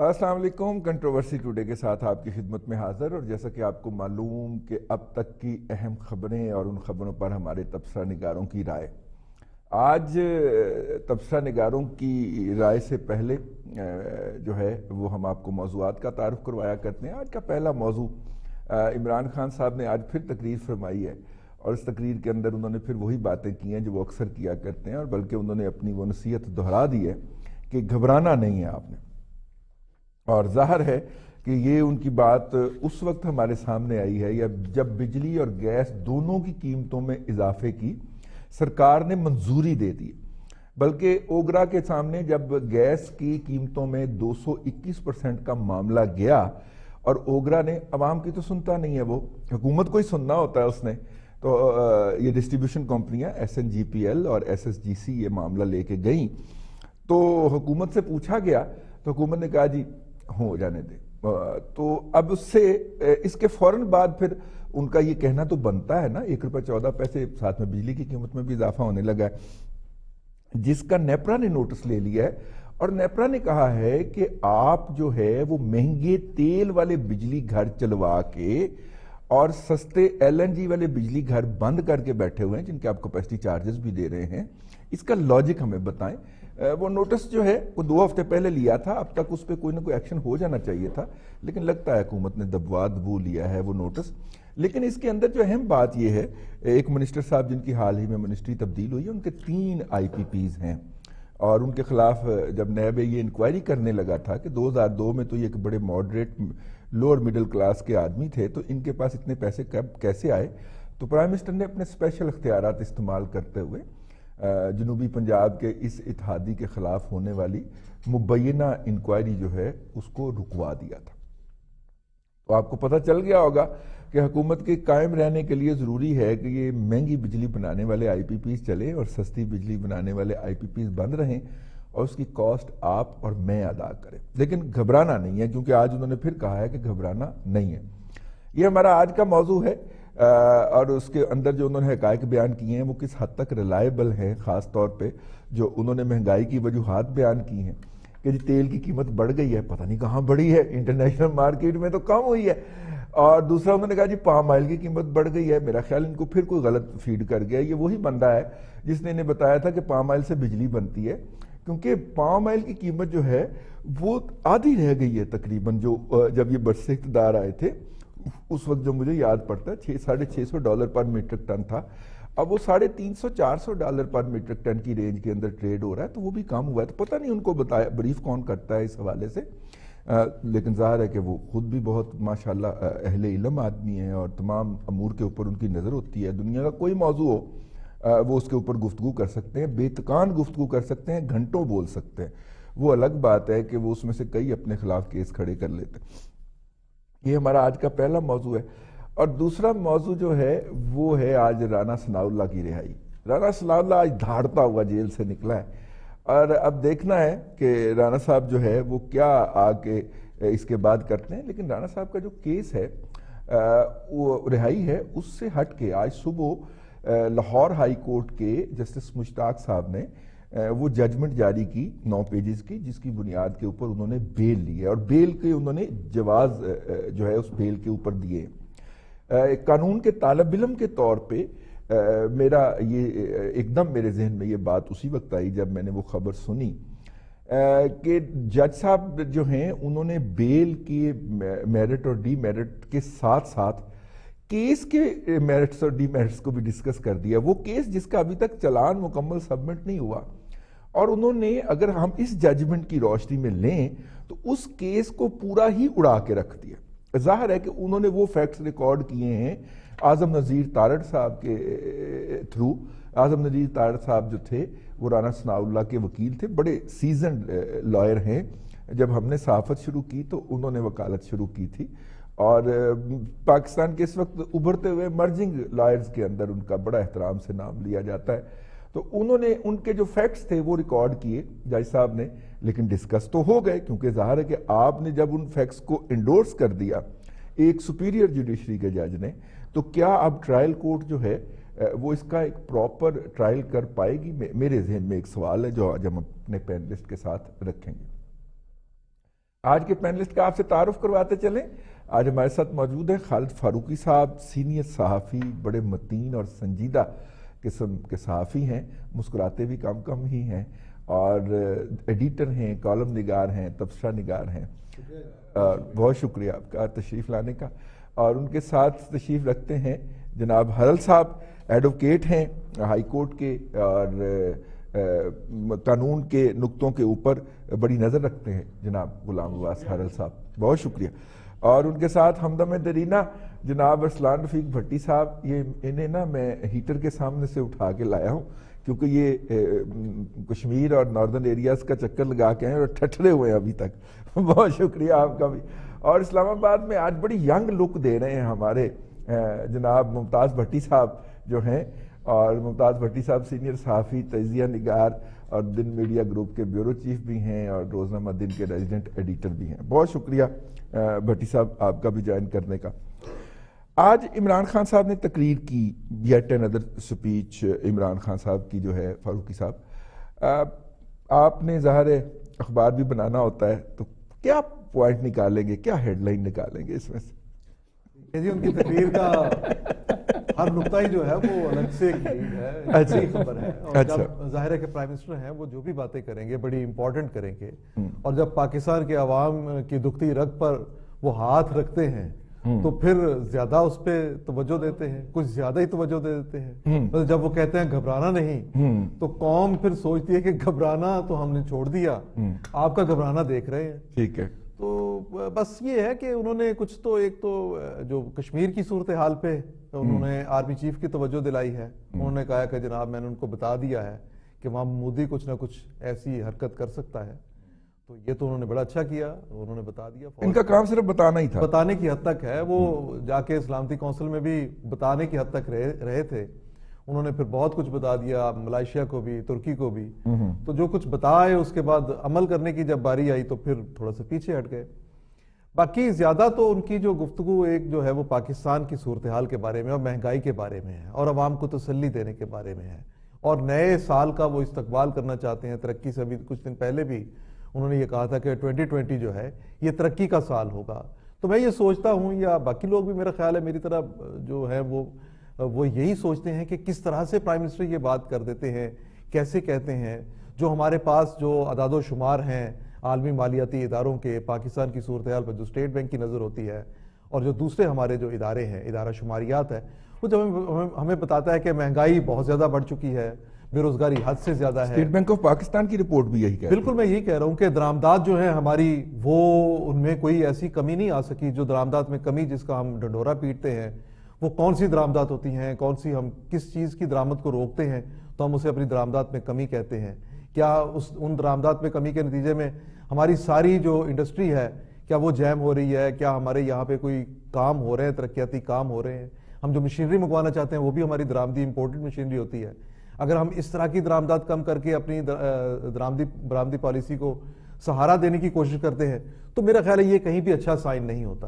السلام علیکم controversy today کے ساتھ آپ کی خدمت میں حاضر اور جیسا کہ آپ کو معلوم کہ اب تک کی اہم خبریں اور ان خبروں پر ہمارے تبصرہ نگاروں کی رائے۔ آج، تبصرہ نگاروں کی رائے سے پہلے جو ہے، وہ ہم آپ کو موضوعات کا تعارف کروایا کرتے ہیں۔ آج کا پہلا موضوع عمران خان صاحب نے آج پھر تقریر فرمائی ہے اور اس تقریر کے اندر انہوں نے پھر وہی باتیں کی ہیں جو وہ اکثر کیا کرتے ہیں اور بلکہ انہوں نے اپنی وہ نصیحت دہرا دی ہے کہ گھبرانا نہیں ہے آپ نے۔ اور ظاہر ہے کہ یہ ان کی بات اس وقت ہمارے سامنے آئی ہے یا جب بجلی اور گیس دونوں کی قیمتوں میں اضافے کی سرکار نے منظوری دے دی بلکہ اوگرا کے سامنے جب گیس کی قیمتوں میں دو سو اکیس پرسنٹ کا معاملہ گیا اور اوگرا نے، عوام کی تو سنتا نہیں ہے وہ، حکومت کو ہی سننا ہوتا ہے اس نے۔ تو یہ ڈسٹریبیوشن کمپنیاں S N G P L اور ایس ایس جی سی یہ معاملہ لے کے گئیں۔ تو حکومت سے پوچھا گیا، تو حکومت نے کہا جی ہو جانے دیں۔ تو اب اس سے اس کے فوراً بعد پھر ان کا یہ کہنا تو بنتا ہے نا، ایک روپے چودہ پیسے ساتھ میں بجلی کی قیمت میں بھی اضافہ ہونے لگا ہے۔ جس کا نیپرا نے نوٹس لے لیا ہے، اور نیپرا نے کہا ہے کہ آپ جو ہے، وہ مہنگے تیل والے بجلی گھر چلوا کے اور سستے ایل این جی والے بجلی گھر بند کر کے بیٹھے ہوئے ہیں، جن کے آپ کپیسٹی چارجز بھی دے رہے ہیں۔ اس کا لاجک ہمیں بتائیں۔ وہ نوٹس جو ہے، وہ دو ہفتے پہلے لیا تھا، اب تک اس پہ کوئی نہ کوئی ایکشن ہو جانا چاہیے تھا، لیکن لگتا ہے حکومت نے دبوا دبو لیا ہے، وہ نوٹس لیکن اس کے اندر جو اہم بات یہ ہے، ایک منسٹر صاحب جن کی حال ہی میں منسٹری تبدیل ہوئی ہے، ان کے تین آئی پی پیز ہیں۔ اور ان کے خلاف جب نیب یہ انکوائری کرنے لگا تھا کہ دو ہزار دو میں تو یہ ایک بڑے ماڈریٹ لوور مڈل کلاس کے آدمی تھے، تو ان کے پاس اتنے پیسے کیسے آئے؟ تو پرائم منسٹر نے اپنے اسپیشل اختیارات استعمال کرتے ہوئے جنوبی پنجاب کے اس اتحادی کے خلاف ہونے والی مبینہ انکوائری جو ہے، اس کو رکوا دیا تھا۔ تو آپ کو پتہ چل گیا ہوگا کہ حکومت کے قائم رہنے کے لیے ضروری ہے کہ یہ مہنگی بجلی بنانے والے آئی پی پیز چلے اور سستی بجلی بنانے والے آئی پی پیز بند رہیں اور اس کی کاسٹ آپ اور میں ادا کریں۔ لیکن گھبرانا نہیں ہے، کیونکہ آج انہوں نے پھر کہا ہے کہ گھبرانا نہیں ہے۔ یہ ہمارا آج کا موضوع ہے۔ اور اس کے اندر جو انہوں نے حقائق بیان کیے ہیں، وہ کس حد تک ریلائبل ہیں؟ خاص طور پہ جو انہوں نے مہنگائی کی وجوہات بیان کی ہیں، کہ جی تیل کی قیمت بڑھ گئی ہے، پتہ نہیں کہاں بڑھی ہے انٹرنیشنل مارکیٹ میں تو کم ہوئی ہے۔ اور دوسرا انہوں نے کہا جی پام آئل کی قیمت بڑھ گئی ہے۔ میرا خیال ان کو پھر کوئی غلط فیڈ کر گیا یہ وہی بندہ ہے جس نے انہیں بتایا تھا کہ پام آئل سے بجلی بنتی ہے۔ کیونکہ پام آئل کی قیمت جو ہے، وہ آدھی رہ گئی ہے تقریباً جو جب یہ برس اقتدار آئے تھے۔ اس وقت جو مجھے یاد پڑتا ہے، چھ ساڑھے چھ سو ڈالر پر میٹرک ٹن تھا۔ اب وہ ساڑھے تین سو چار سو ڈالر پر میٹرک ٹن کی رینج کے اندر ٹریڈ ہو رہا ہے تو وہ بھی کام ہوا ہے۔ تو پتہ نہیں ان کو بتایا، بریف کون کرتا ہے اس حوالے سے۔ لیکن ظاہر ہے کہ وہ خود بھی بہت ماشاءاللہ اہل علم آدمی ہیں اور تمام امور کے اوپر ان کی نظر ہوتی ہے۔ دنیا کا کوئی موضوع ہو وہ اس کے اوپر گفتگو کر سکتے ہیں، بے تکان گفتگو کر سکتے ہیں، گھنٹوں بول سکتے ہیں۔ وہ الگ بات ہے کہ وہ اس میں سے کئی اپنے خلاف کیس کھڑے کر لیتے ہیں۔ یہ ہمارا آج کا پہلا موضوع ہے۔ اور دوسرا موضوع جو ہے، وہ ہے آج رانا ثناء اللہ کی رہائی۔ رانا ثناء اللہ آج دھاڑتا ہوا جیل سے نکلا ہے۔ اور اب دیکھنا ہے کہ رانا صاحب جو ہے، وہ کیا آ کے اس کے بعد کرتے ہیں۔ لیکن رانا صاحب کا جو کیس ہے وہ رہائی ہے، اس سے ہٹ کے آج صبح لاہور ہائی کورٹ کے جسٹس مشتاق صاحب نے وہ ججمنٹ جاری کی نو پیجز کی، جس کی بنیاد کے اوپر انہوں نے بیل لی ہے اور بیل کے انہوں نے جواز جو ہے اس بیل کے اوپر دیے۔ قانون کے طالب علم کے طور پہ میرا یہ ایک دم میرے ذہن میں یہ بات اسی وقت آئی جب میں نے وہ خبر سنی۔ کہ جج صاحب جو ہیں، انہوں نے بیل کی میرٹ اور ڈی میرٹ کے ساتھ ساتھ کیس کے میرٹس اور ڈی میرٹس کو بھی ڈسکس کر دیا۔ وہ کیس جس کا ابھی تک چلان مکمل سبمٹ نہیں ہوا۔ اور انہوں نے اگر ہم اس ججمنٹ کی روشنی میں لیں تو اس کیس کو پورا ہی اڑا کے رکھ دیا۔ ظاہر ہے کہ انہوں نے وہ فیکٹس ریکارڈ کیے ہیں آزم نظیر تارڑ صاحب کے تھرو آزم نظیر تارڑ صاحب جو تھے، وہ رانا ثناء اللہ کے وکیل تھے، بڑے سیزنڈ لائر ہیں۔ جب ہم نے صحافت شروع کی تو انہوں نے وکالت شروع کی تھی۔ اور پاکستان کے اس وقت ابھرتے ہوئے مرجنگ لائرز کے اندر ان کا بڑا احترام سے نام لیا جاتا ہے۔ تو انہوں نے ان کے جو فیکٹس تھے وہ ریکارڈ کیے جج صاحب نے، لیکن ڈسکس تو ہو گئے، کیونکہ ظاہر ہے کہ آپ نے جب ان فیکٹس کو انڈورس کر دیا ایک سپیریئر جوڈیشری کے جج نے، تو کیا اب ٹرائل کورٹ جو ہے وہ اس کا ایک پراپر ٹرائل کر پائے گی؟ میرے ذہن میں ایک سوال ہے جو آج ہم اپنے پینلسٹ کے ساتھ رکھیں گے۔ آج کے پینلسٹ کا آپ سے تعارف کرواتے چلیں۔ آج ہمارے ساتھ موجود ہے خالد فاروقی صاحب سینئر صحافی، بڑے متین اور سنجیدہ قسم کے صحافی ہیں، مسکراتے بھی کم کم ہی ہیں اور ایڈیٹر ہیں کالم نگار ہیں، تبصرہ نگار ہیں۔ اور بہت شکریہ آپ کا تشریف لانے کا۔ اور ان کے ساتھ تشریف رکھتے ہیں جناب حرل صاحب ایڈوکیٹ ہیں ہائی کورٹ کے اور قانون کے نقطوں کے اوپر بڑی نظر رکھتے ہیں جناب غلام عباس حرل صاحب۔ بہت شکریہ۔ اور ان کے ساتھ ہمدم درینا جناب ارسلان رفیق بھٹی صاحب، یہ انہیں نا میں ہیٹر کے سامنے سے اٹھا کے لایا ہوں، کیونکہ یہ کشمیر اور ناردن ایریاز کا چکر لگا کے ہیں اور ٹھٹرے ہوئے ہیں ابھی تک۔ بہت شکریہ آپ کا بھی۔ اور اسلام آباد میں آج بڑی ینگ لک دے رہے ہیں ہمارے جناب ممتاز بھٹی صاحب جو ہیں۔ اور ممتاز بھٹی صاحب سینئر صحافی، تجزیہ نگار اور دن میڈیا گروپ کے بیورو چیف بھی ہیں اور روزنامہ دن کے ریزیڈنٹ ایڈیٹر بھی ہیں۔ بہت شکریہ بھٹی صاحب، آپ کا بھی جوائن کرنے کا۔ آج عمران خان صاحب نے تقریر کی، yet another speech Imran Khan صاحب کی جو ہے، فاروقی صاحب۔ آپ نے ظاہر اخبار بھی بنانا ہوتا ہے، تو کیا پوائنٹ نکالیں گے؟ کیا ہیڈ لائن نکالیں گے اس میں سے؟ ان کی تقریر کا ہر نقطہ ہی جو ہے وہ الگ سے اچھی خبر ہے۔ اور اچھا۔ جب ظاہر ہے کہ پرائم منسٹر ہیں وہ جو بھی باتیں کریں گے بڑی امپورٹنٹ کریں گے۔ اور جب پاکستان کے عوام کی دکھتی رگ پر وہ ہاتھ رکھتے ہیں تو پھر زیادہ اس پہ توجہ دیتے ہیں۔ کچھ زیادہ ہی توجہ دے دیتے ہیں۔ مطلب جب وہ کہتے ہیں گھبرانا نہیں تو قوم پھر سوچتی ہے کہ گھبرانا تو ہم نے چھوڑ دیا۔ آپ کا گھبرانا دیکھ رہے ہیں۔ ٹھیک ہے۔ تو بس یہ ہے کہ انہوں نے کچھ تو ایک تو جو کشمیر کی صورتحال پہ انہوں نے آرمی چیف کی توجہ دلائی ہے انہوں نے کہا کہ جناب میں نے ان کو بتا دیا ہے کہ وہاں مودی کچھ نہ کچھ ایسی حرکت کر سکتا ہے۔ تو یہ تو انہوں نے بڑا اچھا کیا انہوں نے بتا دیا ان کا کام صرف بتانا ہی تھا۔ بتانے کی حد تک ہے وہ جا کے سلامتی کونسل میں بھی بتانے کی حد تک رہے تھے۔ انہوں نے پھر بہت کچھ بتا دیا ملائیشیا کو بھی ترکی کو بھی۔ تو جو کچھ بتائے اس کے بعد عمل کرنے کی جب باری آئی تو پھر تھوڑا سا پیچھے ہٹ گئے۔ باقی زیادہ تو ان کی جو گفتگو ایک جو ہے وہ پاکستان کی صورتحال کے بارے میں اور مہنگائی کے بارے میں ہے اور عوام کو تسلی دینے کے بارے میں ہے۔ اور نئے سال کا وہ استقبال کرنا چاہتے ہیں۔ ترقی سے ابھی کچھ دن پہلے بھی انہوں نے یہ کہا تھا کہ ٹوئنٹی ٹوئنٹی جو ہے یہ ترقی کا سال ہوگا۔ تو میں یہ سوچتا ہوں یا باقی لوگ بھی میرا خیال ہے میری طرح جو ہے وہ وہ یہی سوچتے ہیں کہ کس طرح سے پرائم منسٹر یہ بات کر دیتے ہیں کیسے کہتے ہیں؟ جو ہمارے پاس جو عداد و شمار ہیں عالمی مالیاتی اداروں کے پاکستان کی صورتحال پر جو اسٹیٹ بینک کی نظر ہوتی ہے اور جو دوسرے ہمارے جو ادارے ہیں ادارہ شماریات ہے وہ جب ہمیں بتاتا ہے کہ مہنگائی بہت زیادہ بڑھ چکی ہے بے روزگاری حد سے زیادہ ہے۔ اسٹیٹ بینک آف پاکستان کی رپورٹ بھی یہی بالکل میں یہی کہہ رہا ہوں کہ درامداد جو ہے ہماری وہ ان میں کوئی ایسی کمی نہیں آ سکی جو درامداد میں کمی جس کا ہم ڈنڈورا پیٹتے ہیں۔ وہ کون سی درامدات ہوتی ہیں، کون سی ہم کس چیز کی درامت کو روکتے ہیں، تو ہم اسے اپنی درامدات میں کمی کہتے ہیں۔ کیا اس، ان درامدات میں کمی کے نتیجے میں ہماری ساری جو انڈسٹری ہے، کیا وہ جیم ہو رہی ہے؟ کیا ہمارے یہاں پہ کوئی کام ہو رہے ہیں، ترقیاتی کام ہو رہے ہیں؟ ہم جو مشینری منگوانا چاہتے ہیں، وہ بھی ہماری درامدی امپورٹنٹ مشینری ہوتی ہے۔ اگر ہم اس طرح کی درامدات کم کر کے اپنی درامدی، برامدی پالیسی کو سہارا دینے کی کوشش کرتے ہیں۔ تو میرا خیال ہے یہ کہیں بھی اچھا سائن نہیں ہوتا۔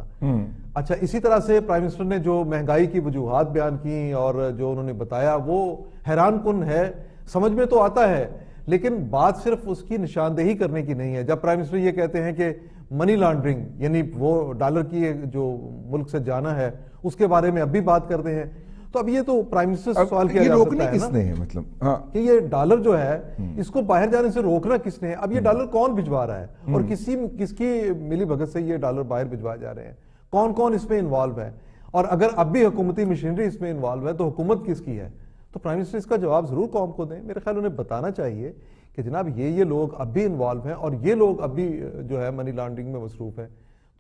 اچھا اسی طرح سے پرائم منسٹر نے جو مہنگائی کی وجوہات بیان کی اور جو انہوں نے بتایا وہ حیران کن ہے۔ سمجھ میں تو آتا ہے لیکن بات صرف اس کی نشاندہی کرنے کی نہیں ہے۔ جب پرائم منسٹر یہ کہتے ہیں کہ منی لانڈرنگ یعنی وہ ڈالر کی جو ملک سے جانا ہے اس کے بارے میں اب بھی بات کرتے ہیں۔ تو اب یہ تو پرائم منسٹر سے سوال کیا جا سکتا ہے کس نے ہے مطلب ہاں۔ کہ یہ ڈالر جو ہے اس کو باہر جانے سے روکنا کس نے ہے اب یہ ڈالر کون بھجوا رہا ہے؟ اور کسی کس کی ملی بھگت سے یہ ڈالر باہر بھجوائے جا رہے ہیں؟ کون کون اس میں انوالو ہے؟ اور اگر اب بھی حکومتی مشینری اس میں انوالو ہے تو حکومت کس کی ہے؟ تو پرائم منسٹر اس کا جواب ضرور قوم کو دیں۔ میرے خیال انہیں بتانا چاہیے کہ جناب یہ یہ لوگ اب بھی انوالو ہیں اور یہ لوگ اب بھی جو ہے منی لانڈرنگ میں مصروف ہیں۔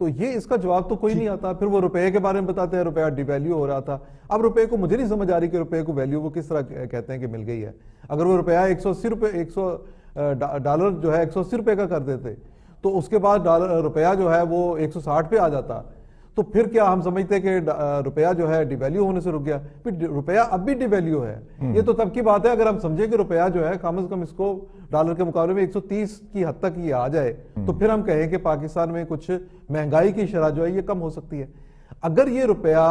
تو یہ اس کا جواب تو کوئی نہیں آتا۔ پھر وہ روپے کے بارے میں بتاتے ہیں روپیہ ڈی ویلیو ہو رہا تھا۔ اب روپے کو مجھے نہیں سمجھ آ رہی کہ روپے کو ویلیو وہ کس طرح کہتے ہیں کہ مل گئی ہے۔ اگر وہ روپیہ ایک سو اسی روپے ایک سو ڈالر جو ہے ایک سو اسی روپے کا کر دیتے تو اس کے بعد ڈالر روپیہ جو ہے وہ ایک سو ساٹھ پہ آ جاتا۔ تو پھر کیا ہم سمجھتے ہیں کہ روپیہ جو ہے ڈی ویلیو ہونے سے رک گیا۔ پھر روپیہ اب بھی ڈی ویلیو ہے یہ تو تب کی بات ہے اگر ہم سمجھیں کہ روپیہ جو ہے کم از کم اس کو ڈالر کے مقابلے میں ایک سو تیس کی حد تک یہ آ جائے تو پھر ہم کہیں کہ پاکستان میں کچھ مہنگائی کی شرح جو ہے یہ کم ہو سکتی ہے۔ اگر یہ روپیہ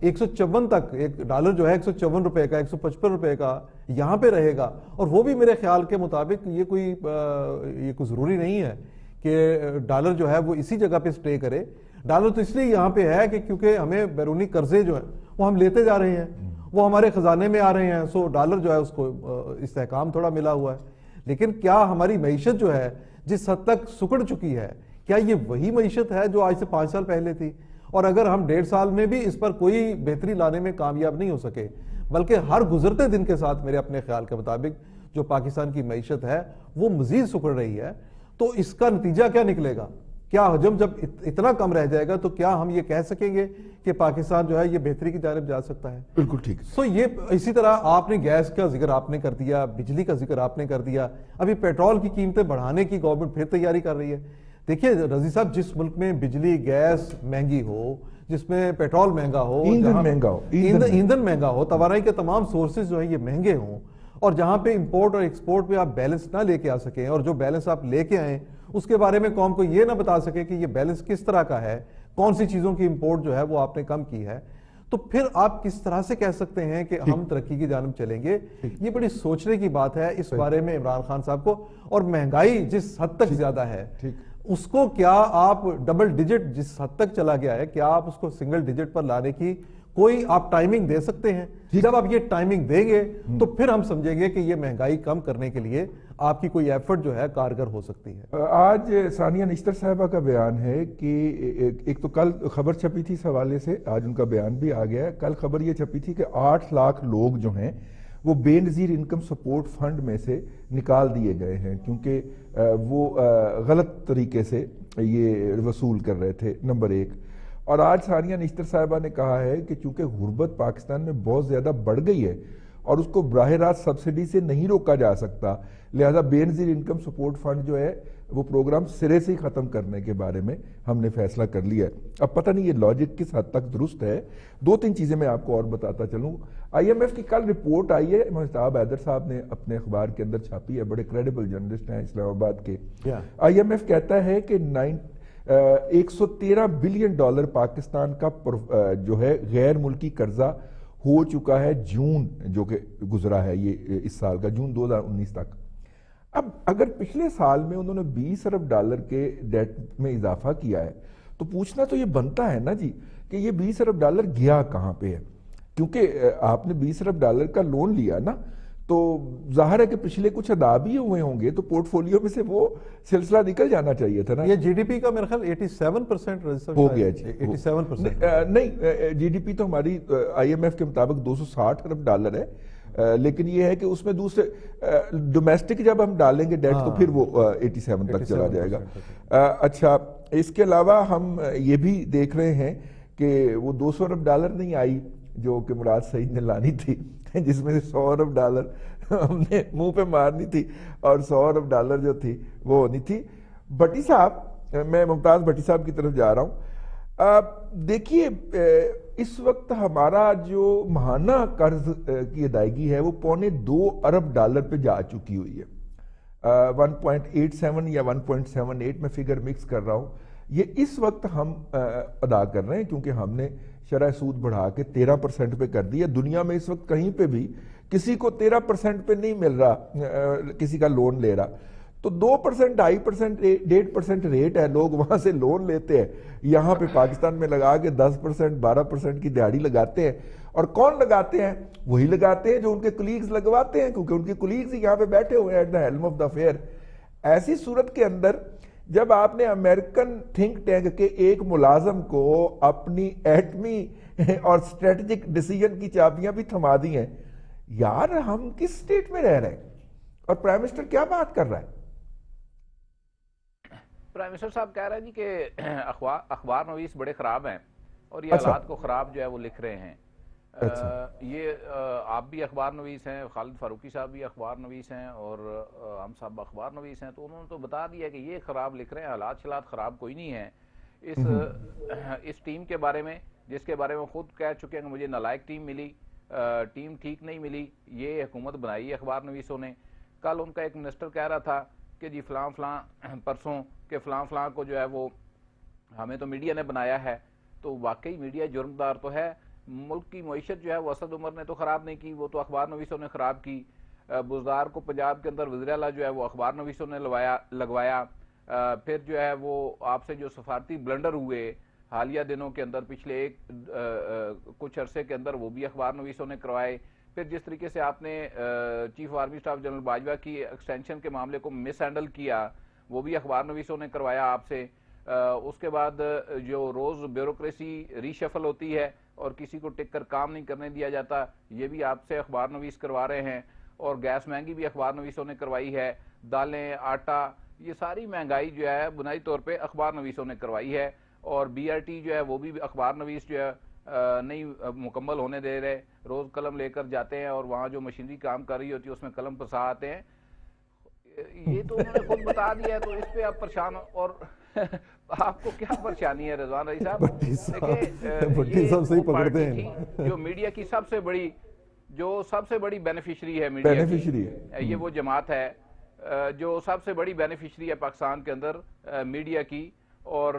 ایک سو چون تک ایک ڈالر جو ہے ایک سو چون روپے کا ایک سو پچپن روپے کا یہاں پہ رہے گا اور وہ بھی میرے خیال کے مطابق یہ کوئی یہ کوئی ضروری نہیں ہے کہ ڈالر جو ہے وہ اسی جگہ پہ سٹے کرے۔ ڈالر تو اس لیے یہاں پہ ہے کہ کیونکہ ہمیں بیرونی قرضے جو ہیں وہ ہم لیتے جا رہے ہیں۔ وہ ہمارے خزانے میں آ رہے ہیں، سو ڈالر جو ہے اس کو استحکام تھوڑا ملا ہوا ہے۔ لیکن کیا ہماری معیشت جو ہے جس حد تک سکڑ چکی ہے، کیا یہ وہی معیشت ہے جو آج سے پانچ سال پہلے تھی؟ اور اگر ہم ڈیڑھ سال میں بھی اس پر کوئی بہتری لانے میں کامیاب نہیں ہو سکے، بلکہ ہر گزرتے دن کے ساتھ میرے اپنے خیال کے مطابق جو پاکستان کی معیشت ہے، وہ مزید سکڑ رہی ہے، تو اس کا نتیجہ کیا نکلے گا؟ کیا حجم جب اتنا کم رہ جائے گا تو کیا ہم یہ کہہ سکیں گے کہ پاکستان جو ہے یہ بہتری کی جانب جا سکتا ہے؟ بالکل ٹھیک سو یہ اسی طرح آپ نے گیس کا ذکر آپ نے کر دیا بجلی کا ذکر آپ نے کر دیا ابھی پیٹرول کی قیمتیں بڑھانے کی گورنمنٹ پھر تیاری کر رہی ہے۔ دیکھیے رضی صاحب جس ملک میں بجلی گیس مہنگی ہو جس میں پیٹرول مہنگا ہو مہنگا ہو ایندھن مہنگا۔ ہو توانائی کے تمام سورسز جو ہیں یہ مہنگے ہوں۔ اور جہاں پہ امپورٹ اور ایکسپورٹ پہ آپ بیلنس نہ لے کے آ سکیں اور جو بیلنس آپ لے کے آئیں اس کے بارے میں قوم کو یہ نہ بتا سکے کہ یہ بیلنس کس طرح کا ہے کون سی چیزوں کی امپورٹ جو ہے وہ آپ نے کم کی ہے۔ تو پھر آپ کس طرح سے کہہ سکتے ہیں کہ ہم ترقی کی جانب چلیں گے؟ یہ بڑی سوچنے کی بات ہے اس بارے میں عمران خان صاحب کو اور مہنگائی جس حد تک زیادہ ہے اس کو کیا آپ ڈبل ڈیجٹ جس حد تک چلا گیا ہے کیا آپ اس کو سنگل ڈیجٹ پر لانے کی کوئی آپ ٹائمنگ دے سکتے ہیں۔ جب آپ یہ ٹائمنگ دیں گے تو پھر ہم سمجھیں گے کہ یہ مہنگائی کم کرنے کے لیے آپ کی کوئی ایفرٹ جو ہے کارگر ہو سکتی ہے۔ آج ثانیہ نشتر صاحبہ کا بیان ہے کہ ایک تو کل خبر چھپی تھی اس حوالے سے آج ان کا بیان بھی آ گیا ہے۔ کل خبر یہ چھپی تھی کہ آٹھ لاکھ لوگ جو ہیں وہ بے نظیر انکم سپورٹ فنڈ میں سے نکال دیے گئے ہیں کیونکہ وہ غلط طریقے سے یہ وصول کر رہے تھے۔ نمبر ایک اور آج ثانیہ نشتر صاحبہ نے کہا ہے کہ چونکہ غربت پاکستان میں بہت زیادہ بڑھ گئی ہے اور اس کو براہ راست سبسڈی سے نہیں روکا جا سکتا لہذا بے نظیر انکم سپورٹ فنڈ جو ہے وہ پروگرام سرے سے ہی ختم کرنے کے بارے میں ہم نے فیصلہ کر لیا ہے۔ اب پتہ نہیں یہ لاجک کس حد تک درست ہے۔ دو تین چیزیں میں آپ کو اور بتاتا چلوں۔ آئی ایم ایف کی کل رپورٹ آئی ہے محتاب حیدر صاحب نے اپنے اخبار کے اندر چھاپی ہے بڑے کریڈیبل جرنلسٹ ہیں اسلام آباد کے۔ آئی ایم ایف کہتا ہے کہ نائن ایک سو تیرہ بلین ڈالر پاکستان کا جو ہے غیر ملکی قرضہ ہو چکا ہے جون جو کہ گزرا ہے یہ اس سال کا، جون دو ہزار انیس تک۔ اب اگر پچھلے سال میں انہوں نے بیس ارب ڈالر کے ڈیٹ میں اضافہ کیا ہے، تو پوچھنا تو یہ بنتا ہے نا جی کہ یہ بیس ارب ڈالر گیا کہاں پہ ہے؟ کیونکہ آپ نے بیس ارب ڈالر کا لون لیا نا تو ظاہر ہے کہ پچھلے کچھ ادا بھی ہوئے ہوں گے تو پورٹ فولیو میں سے وہ سلسلہ نکل جانا چاہیے تھا نا؟ یہ جی ڈی پی کا میرے خیال ایٹی سیون پرسنٹ ہو گیا جی ایٹی سیون پرسنٹ نہیں جی ڈی پی تو ہماری آئی ایم ایف کے مطابق دو سو ساٹھ ارب ڈالر ہے لیکن یہ ہے کہ اس میں دوسرے ڈومیسٹک جب ہم ڈالیں گے ڈیٹ تو پھر وہ ایٹی سیون تک چلا جائے گا۔ اچھا اس کے علاوہ ہم یہ بھی دیکھ رہے ہیں کہ وہ دو سو ارب ڈالر نہیں آئی جو کہ مراد سعید نے لانی تھی۔ جس میں سے سو ارب ڈالر ہم نے منہ پہ مارنی تھی اور سو ارب ڈالر جو تھی وہ ہونی تھی۔ بٹی صاحب، میں ممتاز بٹی صاحب کی طرف جا رہا ہوں۔ دیکھیے اس وقت ہمارا جو ماہانہ قرض کی ادائیگی ہے، وہ پونے دو ارب ڈالر پہ جا چکی ہوئی ہے۔ ون پوائنٹ ایٹ سیون یا ون پوائنٹ سیون ایٹ میں فگر مکس کر رہا ہوں۔ یہ اس وقت ہم ادا کر رہے ہیں کیونکہ ہم نے شرح سود بڑھا کے تیرہ پرسنٹ پہ کر دیا دنیا میں اس وقت کہیں پہ بھی کسی کو تیرہ پرسنٹ پہ نہیں مل رہا کسی کا لون لے رہا۔ تو دو پرسنٹ ڈھائی پرسنٹ ڈیڑھ پرسنٹ ریٹ ہے۔ لوگ وہاں سے لون لیتے ہیں۔ یہاں پہ پاکستان میں لگا کے دس پرسنٹ بارہ پرسنٹ کی دیہڑی لگاتے ہیں۔ اور کون لگاتے ہیں؟ وہی لگاتے ہیں جو ان کے کلیگز لگواتے ہیں، کیونکہ ان کے کلیگز یہاں پہ بیٹھے ہوئے ہیں۔ At the helm of the affair ایسی صورت کے اندر جب آپ نے امریکن تھنک ٹینک کے ایک ملازم کو اپنی ایٹمی اور اسٹریٹجک ڈیسیجن کی چابیاں بھی تھما دی ہیں یار ہم کس سٹیٹ میں رہ رہے ہیں اور پرائم منسٹر کیا بات کر رہا ہے پرائم منسٹر صاحب کہہ رہا ہے جی کہ اخبار نویس بڑے خراب ہیں اور یہ اچھا۔ حالات کو خراب جو ہے وہ لکھ رہے ہیں۔ یہ آپ بھی اخبار نویس ہیں خالد فاروقی صاحب بھی اخبار نویس ہیں اور ہم صاحب اخبار نویس ہیں تو انہوں نے تو بتا دیا کہ یہ خراب لکھ رہے ہیں حالات شلات خراب کوئی نہیں ہے۔ اس اس ٹیم کے بارے میں جس کے بارے میں خود کہہ چکے ہیں کہ مجھے نلائق ٹیم ملی ٹیم ٹھیک نہیں ملی یہ حکومت بنائی اخبار نویسوں نے۔ کل ان کا ایک منسٹر کہہ رہا تھا کہ جی فلاں فلاں پرسوں کہ فلاں فلاں کو جو ہے وہ ہمیں تو میڈیا نے بنایا ہے تو واقعی میڈیا جرمدار تو ہے۔ ملک کی معیشت جو ہے وہ اسد عمر نے تو خراب نہیں کی، وہ تو اخبار نویسوں نے خراب کی۔ بزدار کو پنجاب کے اندر وزیر جو ہے وہ اخبار نویسوں نے لگوایا۔ پھر جو ہے وہ آپ سے جو سفارتی بلنڈر ہوئے حالیہ دنوں کے اندر، پچھلے ایک کچھ عرصے کے اندر وہ بھی اخبار نویسوں نے کروائے۔ پھر جس طریقے سے آپ نے chief army staff general Bajwa کی ایکسٹینشن کے معاملے کو مس ہینڈل کیا، وہ بھی اخبار نویسوں نے کروایا آپ سے۔ اس کے بعد جو روز بیوروکریسی ری شفل ہوتی ہے اور کسی کو ٹک کر کام نہیں کرنے دیا جاتا، یہ بھی آپ سے اخبار نویس کروا رہے ہیں، اور گیس مہنگی بھی اخبار نویسوں نے کروائی ہے، دالیں، آٹا، یہ ساری مہنگائی جو ہے بنائی طور پہ اخبار نویسوں نے کروائی ہے، اور بی آر ٹی جو ہے وہ بھی اخبار نویس جو ہے نہیں مکمل ہونے دے رہے، روز قلم لے کر جاتے ہیں اور وہاں جو مشینری کام کر رہی ہوتی ہے اس میں قلم پسا آتے ہیں۔ یہ تو انہوں نے خود بتا دیا ہے، تو اس پہ آپ پریشان اور آپ کو کیا پریشانی ہے رضوان رئی صاحب؟ جو میڈیا کی سب سے بڑی جو سب سے بڑی بینیفیشری ہے میڈیا کی۔ یہ وہ جماعت ہے جو سب سے بڑی بینیفیشری ہے پاکستان کے اندر میڈیا کی۔ اور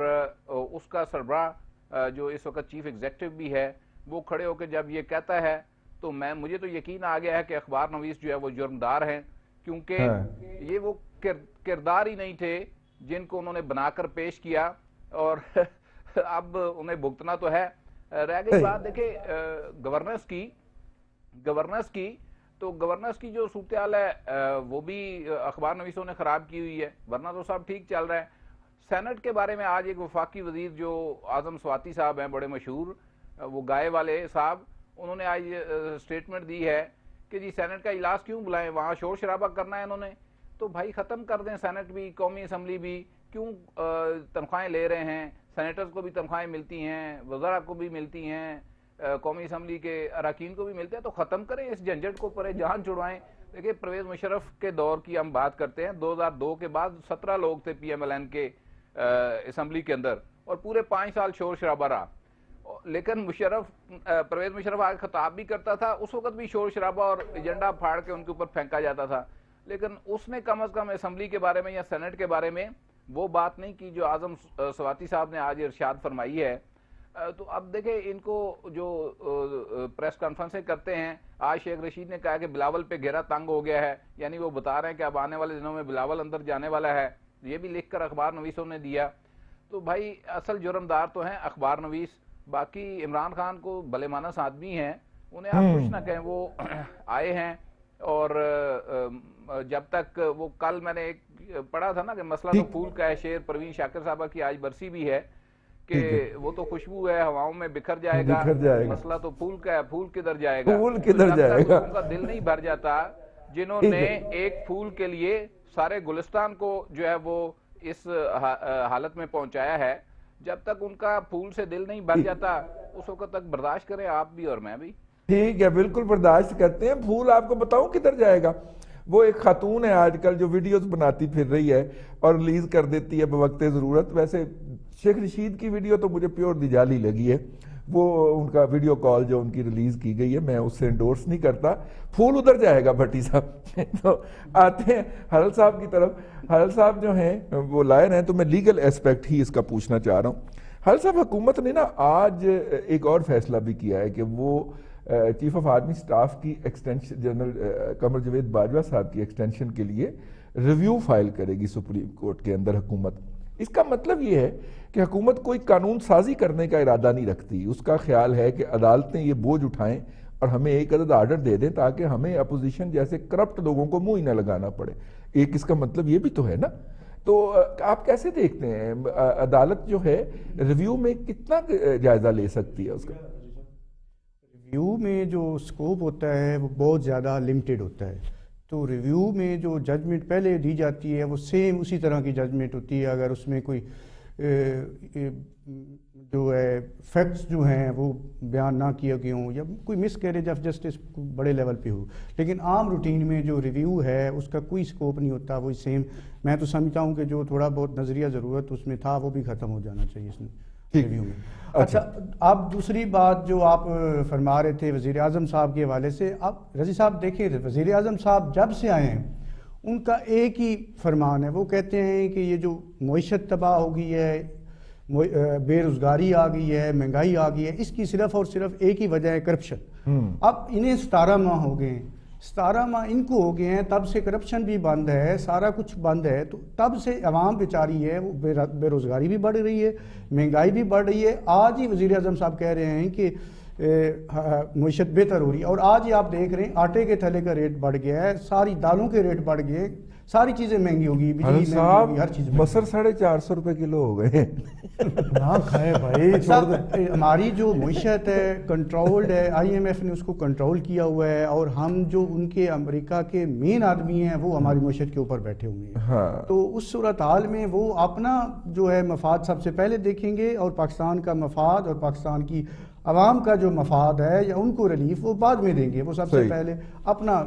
اس کا سربراہ جو اس وقت چیف ایگزیکٹو بھی ہے وہ کھڑے ہو کے جب یہ کہتا ہے تو میں مجھے تو یقین آ گیا ہے کہ اخبار نویس جو ہے وہ جرمدار ہیں کیونکہ ہاں۔ یہ وہ کردار ہی نہیں تھے۔ جن کو انہوں نے بنا کر پیش کیا اور اب انہیں بھگتنا تو ہے۔ رہ گئی بات دیکھیں گورننس کی گورننس کی تو گورننس کی جو صورتحال ہے وہ بھی اخبار نویسوں نے خراب کی ہوئی ہے۔ ورنہ تو سب ٹھیک چل رہا ہے۔ سینٹ کے بارے میں آج ایک وفاقی وزیر جو آزم سواتی صاحب ہیں بڑے مشہور وہ گائے والے صاحب انہوں نے آج سٹیٹمنٹ دی ہے کہ جی سینٹ کا اجلاس کیوں بلائیں؟ وہاں شور شرابہ کرنا ہے انہوں نے۔ تو بھائی ختم کر دیں سینٹ بھی، قومی اسمبلی بھی۔ کیوں تنخواہیں لے رہے ہیں؟ سینیٹرز کو بھی تنخواہیں ملتی ہیں، وزراء کو بھی ملتی ہیں قومی اسمبلی کے اراکین کو بھی ملتے ہیں۔ تو ختم کریں اس جنجٹ کو پرے جان چھڑوائیں دیکھیں پرویز مشرف کے دور کی ہم بات کرتے ہیں۔ دو ہزار دو کے بعد سترہ لوگ تھے پی ایم ایل این کے اسمبلی کے اندر۔ اور پورے پانچ سال شور شرابہ رہا۔ لیکن مشرف پرویز مشرف آج خطاب بھی کرتا تھا۔ اس وقت بھی شور شرابہ اور ایجنڈا پھاڑ کے ان کے اوپر پھینکا جاتا تھا۔ لیکن اس نے کم از کم اسمبلی کے بارے میں یا سینٹ کے بارے میں وہ بات نہیں کی جو آزم سواتی صاحب نے آج ارشاد فرمائی ہے۔ تو اب دیکھیں ان کو جو پریس کانفرنسیں کرتے ہیں آج شیخ رشید نے کہا کہ بلاول پہ گھیرا تنگ ہو گیا ہے یعنی وہ بتا رہے ہیں کہ اب آنے والے دنوں میں بلاول اندر جانے والا ہے۔ یہ بھی لکھ کر اخبار نویسوں نے دیا۔ تو بھائی اصل جرمدار تو ہیں اخبار نویس باقی عمران خان کو بلے مانس آدمی ہیں انہیں آپ کچھ نہ کہیں وہ آئے ہیں۔ اور جب تک وہ کل میں نے ایک پڑھا تھا نا کہ مسئلہ تو پھول کا ہے شیر پروین شاکر صاحبہ کی آج برسی بھی ہے کہ وہ تو خوشبو ہے ہواؤں میں بکھر جائے گا مسئلہ تو پھول کا ہے پھول کدھر جائے گا؟ پھول کدھر جائے گا۔ ان کا دل نہیں بھر جاتا جنہوں نے ایک پھول کے لیے سارے گلستان کو جو ہے وہ اس حالت میں پہنچایا ہے جب تک ان کا پھول سے دل نہیں بھر جاتا اس وقت تک برداشت کریں آپ بھی اور میں بھی۔ ٹھیک ہے، بالکل برداشت کرتے ہیں۔ پھول آپ کو بتاؤں کدھر جائے گا۔ وہ ایک خاتون ہے آج کل جو ویڈیوز بناتی پھر رہی ہے اور ریلیز کر دیتی ہے بوقت ضرورت۔ ویسے شیخ رشید کی ویڈیو تو مجھے پیور دی لگی ہے۔ وہ ان کا ویڈیو کال جو ان کی ریلیز کی گئی ہے، میں اس سے انڈورس نہیں کرتا۔ پھول ادھر جائے گا بھٹی صاحب۔ تو آتے ہیں حرل صاحب کی طرف۔ حرل صاحب جو ہیں، وہ لائن ہیں تو میں لیگل اسپیکٹ ہی اس کا پوچھنا چاہ رہا ہوں۔ حرل صاحب، حکومت نے نا آج ایک اور فیصلہ بھی کیا ہے کہ وہ چیف آف آرمی سٹاف کی ایکسٹینشن جنرل قمر جوید باجوہ صاحب کی ایکسٹینشن کے لیے ریویو فائل کرے گی سپریم کورٹ کے اندر حکومت۔ اس کا مطلب یہ ہے کہ حکومت کوئی قانون سازی کرنے کا ارادہ نہیں رکھتی۔ اس کا خیال ہے کہ عدالتیں یہ بوجھ اٹھائیں اور ہمیں ایک عدد آرڈر دے دیں تاکہ ہمیں اپوزیشن جیسے کرپٹ لوگوں کو منہ ہی نہ لگانا پڑے۔ ایک اس کا مطلب یہ بھی تو ہے نا۔ تو آپ کیسے دیکھتے ہیں؟ عدالت جو ہے ریویو میں کتنا جائزہ لے سکتی ہے اس کا؟ ریویو میں جو سکوپ ہوتا ہے وہ بہت زیادہ لمٹیڈ ہوتا ہے۔ تو ریویو میں جو ججمنٹ پہلے دی جاتی ہے وہ سیم اسی طرح کی ججمنٹ ہوتی ہے۔ اگر اس میں کوئی جو ہے فیکٹس جو ہیں وہ بیان نہ کیا گئے ہوں یا کوئی مس کیریج آف جسٹس بڑے لیول پہ ہو۔ لیکن عام روٹین میں جو ریویو ہے اس کا کوئی سکوپ نہیں ہوتا، وہی سیم میں تو سمجھتا ہوں کہ جو تھوڑا بہت نظریہ ضرورت اس میں تھا وہ بھی ختم ہو جانا چاہیے اس میں۔ ریویو میں۔ اچھا۔ اب دوسری بات جو آپ فرما رہے تھے وزیر اعظم صاحب کے حوالے سے اب رضی صاحب دیکھیں وزیر اعظم صاحب جب سے آئے ہیں ان کا ایک ہی فرمان ہے۔ وہ کہتے ہیں کہ یہ جو معیشت تباہ ہو گئی ہے بے روزگاری آ گئی ہے مہنگائی آ گئی ہے اس کی صرف اور صرف ایک ہی وجہ ہے کرپشن اب انہیں ستارہ ماہ ہو گئے ستارہ ماہ ان کو ہو گئے ہیں، تب سے کرپشن بھی بند ہے، سارا کچھ بند ہے، تو تب سے عوام بیچاری ہے، وہ بے روزگاری بھی بڑھ رہی ہے، مہنگائی بھی بڑھ رہی ہے۔ آج ہی وزیر اعظم صاحب کہہ رہے ہیں کہ معیشت بہتر ہو رہی ہے۔ اور آج ہی آپ دیکھ رہے ہیں، آٹے کے تھلے کا ریٹ بڑھ گیا ہے، ساری دالوں کے ریٹ بڑھ گئے ساری چیزیں مہنگی ہوگی بجلی ہوگی ہر چیز مسر ساڑھے چار سو روپے کلو ہو گئے۔ نہ کھائے بھائی ہماری جو معیشت ہے کنٹرولڈ ہے آئی ایم ایف نے اس کو کنٹرول کیا ہوا ہے اور ہم جو ان کے امریکہ کے مین آدمی ہیں وہ ہماری معیشت کے اوپر بیٹھے ہوئے ہیں۔ ہاں۔ تو اس صورتحال میں وہ اپنا جو ہے مفاد سب سے پہلے دیکھیں گے اور پاکستان کا مفاد اور پاکستان کی عوام کا جو مفاد ہے یا ان کو ریلیف وہ بعد میں دیں گے وہ سب سے پہلے اپنا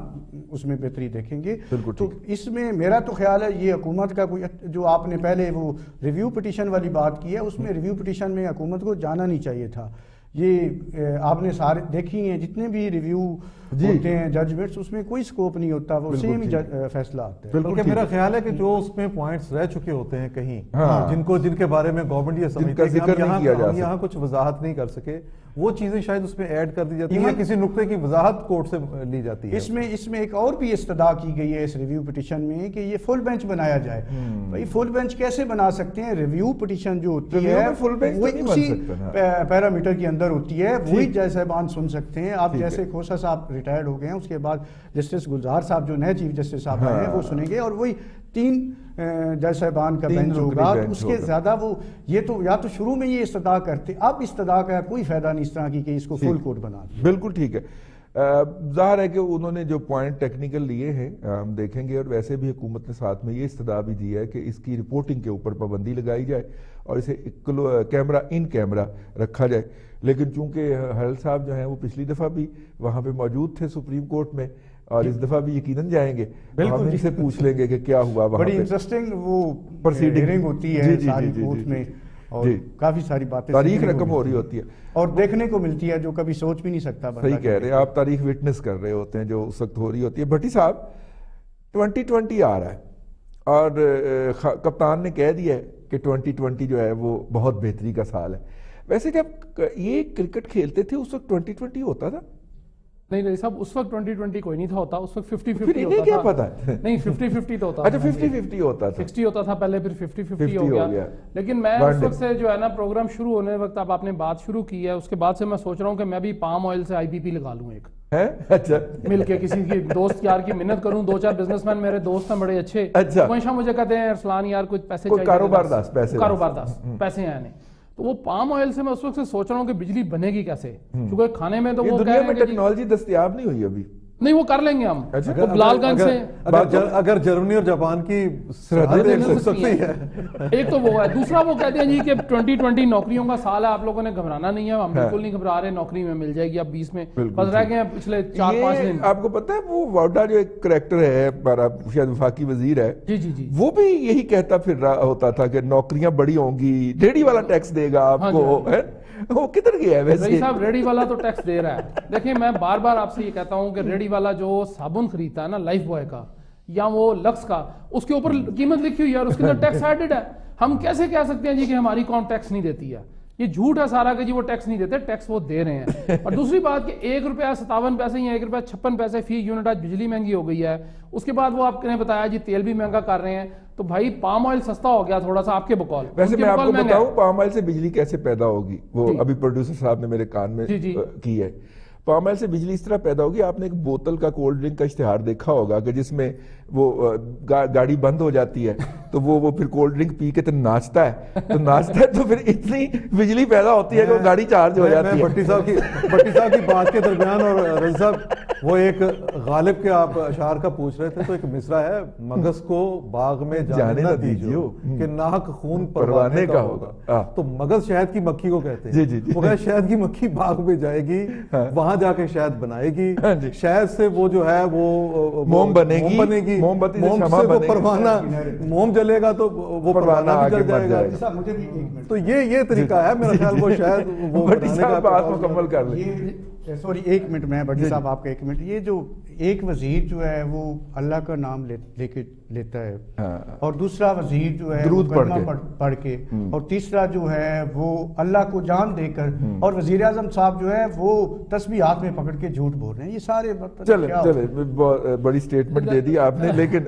اس میں بہتری دیکھیں گے۔ تو اس میں میرا تو خیال ہے یہ حکومت کا کوئی جو آپ نے پہلے وہ ریویو پٹیشن والی بات کی ہے اس میں ریویو پٹیشن میں حکومت کو جانا نہیں چاہیے تھا۔ یہ آپ نے سارے دیکھی ہیں جتنے بھی ریویو جی۔ ہوتے ہیں ججمنٹس اس میں کوئی سکوپ نہیں ہوتا وہ سیم ہی فیصلہ آتا ہے۔ بلکہ میرا خیال ہے کہ جو اس میں پوائنٹس رہ چکے ہوتے ہیں کہیں ہاں۔ جن کو جن کے بارے میں گورنمنٹ یہ سمجھتے ہیں کہ ہم یہاں کچھ وضاحت نہیں کر سکے۔ وہ چیزیں شاید اس میں ایڈ کر دی جاتی ہیں کسی نقطے کی وضاحت کورٹ سے لی جاتی ہے۔ اس میں اس میں ایک اور بھی استدا کی گئی ہے اس ریویو پٹیشن میں کہ یہ فل بینچ بنایا جائے۔ بھائی فل بینچ کیسے بنا سکتے ہیں؟ ریویو پٹیشن جو ہوتی ہے اسی پیرامیٹر کے اندر ہوتی ہے۔ وہی جج صاحبان سن سکتے ہیں۔ آپ جیسے کھوسا صاحب ریٹائرڈ ہو گئے ہیں اس کے بعد جسٹس گلزار صاحب جو نئے چیف جسٹس صاحب ہیں وہ۔ سنیں گے اور وہی تین جج صاحبان کا بینچ ہوگا اس کے زیادہ وہ یہ تو یا تو شروع میں یہ استدا کرتے اب استدا کا کوئی فائدہ نہیں اس طرح کی کہ اس کو فل کوٹ بنا دیں بالکل ٹھیک ہے۔ ظاہر ہے کہ انہوں نے جو پوائنٹ ٹیکنیکل لیے ہیں ہم دیکھیں گے اور ویسے بھی حکومت نے ساتھ میں یہ استدا بھی دی ہے کہ اس کی رپورٹنگ کے اوپر پابندی لگائی جائے اور اسے کیمرہ ان کیمرہ رکھا جائے۔ لیکن چونکہ حل صاحب جو ہیں وہ پچھلی دفعہ بھی وہاں پہ موجود تھے سپریم کورٹ میں اور اس دفعہ بھی یقیناً جائیں گے۔ ہم ان سے پوچھ لیں گے کہ کیا ہوا وہاں بڑی انٹرسٹنگ وہ پرسیڈنگ ہوتی ہے ساری کورٹ میں اور کافی ساری باتیں تاریخ رقم ہو رہی ہوتی ہے۔ اور دیکھنے کو ملتی ہے جو کبھی سوچ بھی نہیں سکتا صحیح کہہ رہے ہیں۔ آپ تاریخ وٹنس کر رہے ہوتے ہیں جو اس وقت ہو رہی ہوتی ہے۔ بھٹی صاحب ٹونٹی ٹونٹی آ رہا ہے۔ اور کپتان نے کہہ دیا ہے کہ ٹونٹی ٹونٹی جو ہے وہ بہت بہتری کا سال ہے۔ ویسے جب یہ کرکٹ کھیلتے تھے اس وقت ٹونٹی ٹونٹی ہوتا تھا۔ نہیں نہیں صاحب اس وقت ٹوئنٹی ٹوئنٹی کوئی نہیں تھا ہوتا اس وقت ففٹی ففٹی ہوتا کیا پتا؟ نہیں ففٹی ففٹی تو ہوتا اچھا ففٹی ففٹی ہوتا تھا۔ سکسٹی ہوتا تھا پہلے پھر ففٹی ففٹی ہو گیا۔ لیکن میں اس وقت سے جو ہے نا پروگرام شروع ہونے وقت اب آپ نے بات شروع کی ہے اس کے بعد سے میں سوچ رہا ہوں کہ میں بھی پام آئل سے آئی پی پی لگا لوں ایک۔ اچھا۔ مل کے کسی کی دوست یار کی منت کروں دو چار بزنس مین میرے دوست ہیں بڑے اچھے۔ اچھا۔ مجھے کہتے ہیں ارسلان یار کچھ پیسے چاہیے کاروبار داس پیسے کاروبار داس پیسے ہیں نہیں۔ تو وہ پام آئل سے میں اس وقت سے سوچ رہا ہوں کہ بجلی بنے گی کیسے؟ کیونکہ کھانے میں تو وہ دنیا میں ٹیکنالوجی دستیاب نہیں ہوئی ابھی۔ نہیں وہ کر لیں گے ہم۔ اچھا، بلال گنج سے۔ اگر جرمنی اور جاپان کی ایک تو وہ ہے۔ دوسرا وہ کہتے ہیں جی کہ ٹوئنٹی ٹوئنٹی نوکریوں کا سال ہے آپ لوگوں نے گھبرانا نہیں ہے۔ ہم۔ بالکل نہیں گھبرا رہے نوکری میں مل جائے گی اب بیس میں۔ بس رہ گئے ہیں پچھلے چار پانچ دن۔ آپ کو پتا ہے وہ واڈا جو ایک کریکٹر ہے ہمارا شاید وفاقی وزیر ہے جی جی جی۔ وہ بھی یہی کہتا پھر رہا ہوتا تھا کہ نوکریاں بڑی ہوں گی ڈیڑی والا ٹیکس دے گا آپ ہاں کو ہاں۔ وہ کدھر گیا ہے ویسے؟ صاحب ریڈی والا تو ٹیکس دے رہا ہے۔ دیکھیں میں بار بار آپ سے یہ کہتا ہوں کہ ریڈی والا جو صابن خریدتا ہے نا لائف بوائے کا یا وہ لکس کا اس کے اوپر قیمت لکھی ہوئی ہے اور اس کے اندر ٹیکس ایڈڈ ہے۔ ہم کیسے کہہ سکتے ہیں جی کہ ہماری کون ٹیکس نہیں دیتی ہے؟ یہ جھوٹ ہے سارا کہ جی وہ ٹیکس نہیں دیتے ٹیکس وہ دے رہے ہیں۔ اور دوسری بات کہ ایک روپیہ ستاون پیسے یا ایک روپیہ چھپن پیسے فی یونٹ آج بجلی مہنگی ہو گئی ہے۔ اس کے بعد وہ آپ نے بتایا جی تیل بھی مہنگا کر رہے ہیں۔ تو بھائی پام آئل سستا ہو گیا تھوڑا سا آپ کے بقول ویسے میں آپ کو بتاؤں پام آئل سے بجلی کیسے پیدا ہوگی وہ جی۔ ابھی پروڈیوسر صاحب نے میرے کان میں جی، جی۔ کی ہے پام آئل سے بجلی اس طرح پیدا ہوگی آپ نے ایک بوتل کا کولڈ ڈرنک کا اشتہار دیکھا ہوگا کہ جس میں وہ گاڑی بند ہو جاتی ہے تو وہ وہ پھر کولڈ ڈرنک پی کے تو ناچتا ہے۔ تو ناچتا ہے تو پھر اتنی بجلی پیدا ہوتی ہے کہ وہ گاڑی چارج ہو جاتی ہے۔ بٹی صاحب کی بٹی صاحب کی بات کے درمیان اور رضی صاحب وہ ایک غالب کے آپ اشعار کا پوچھ رہے تھے تو ایک مصرع ہے مغز کو باغ میں جانے نہ دیجیو کہ ناک خون پروانے کا ہوگا۔ تو مغز شہد کی مکھی کو کہتے ہیں۔ جی جی, جی۔ وہ کہا شہد کی مکھی باغ میں جائے گی ہاں۔ وہاں جا کے شہد بنائے گی۔ ہاں۔ شہد سے وہ جو ہے وہ موم بنے گی۔ موم بتی موم سے وہ پروانہ موم جلے گا تو وہ پروانہ بھی جل جائے گا۔ تو یہ یہ طریقہ ہے میرا خیال وہ شاید وہ بڑی صاحب بات مکمل کر لیں۔ سوری ایک منٹ میں بڑی صاحب آپ کا ایک منٹ یہ جو ایک وزیر جو ہے وہ اللہ کا نام لے کے لیتا ہے۔ اور دوسرا وزیر جو ہے درود پڑھ کے اور تیسرا جو ہے وہ اللہ کو جان دے کر اور وزیر اعظم صاحب جو ہے وہ تسبیح ہاتھ میں پکڑ کے جھوٹ بول رہے ہیں یہ سارے چلے چلے بڑی سٹیٹمنٹ دے دی آپ نے لیکن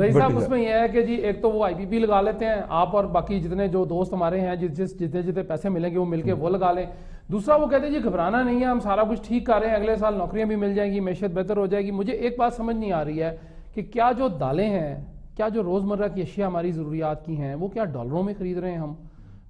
رئیس صاحب اس میں یہ ہے کہ جی ایک تو وہ آئی پی پی لگا لیتے ہیں آپ اور باقی جتنے جو دوست ہمارے ہیں جس جس جتنے جتنے پیسے ملیں گے وہ مل کے وہ لگا لیں دوسرا وہ کہتے ہیں جی گھبرانا نہیں ہے، ہم سارا کچھ ٹھیک کر رہے ہیں، اگلے سال نوکریاں بھی مل جائیں گی، معیشت بہتر ہو جائے گی۔ مجھے ایک بات سمجھ نہیں آ رہی ہے کہ کیا جو دالیں ہیں، کیا جو روزمرہ کی اشیاء ہماری ضروریات کی ہیں، وہ کیا ڈالروں میں خرید رہے ہیں ہم؟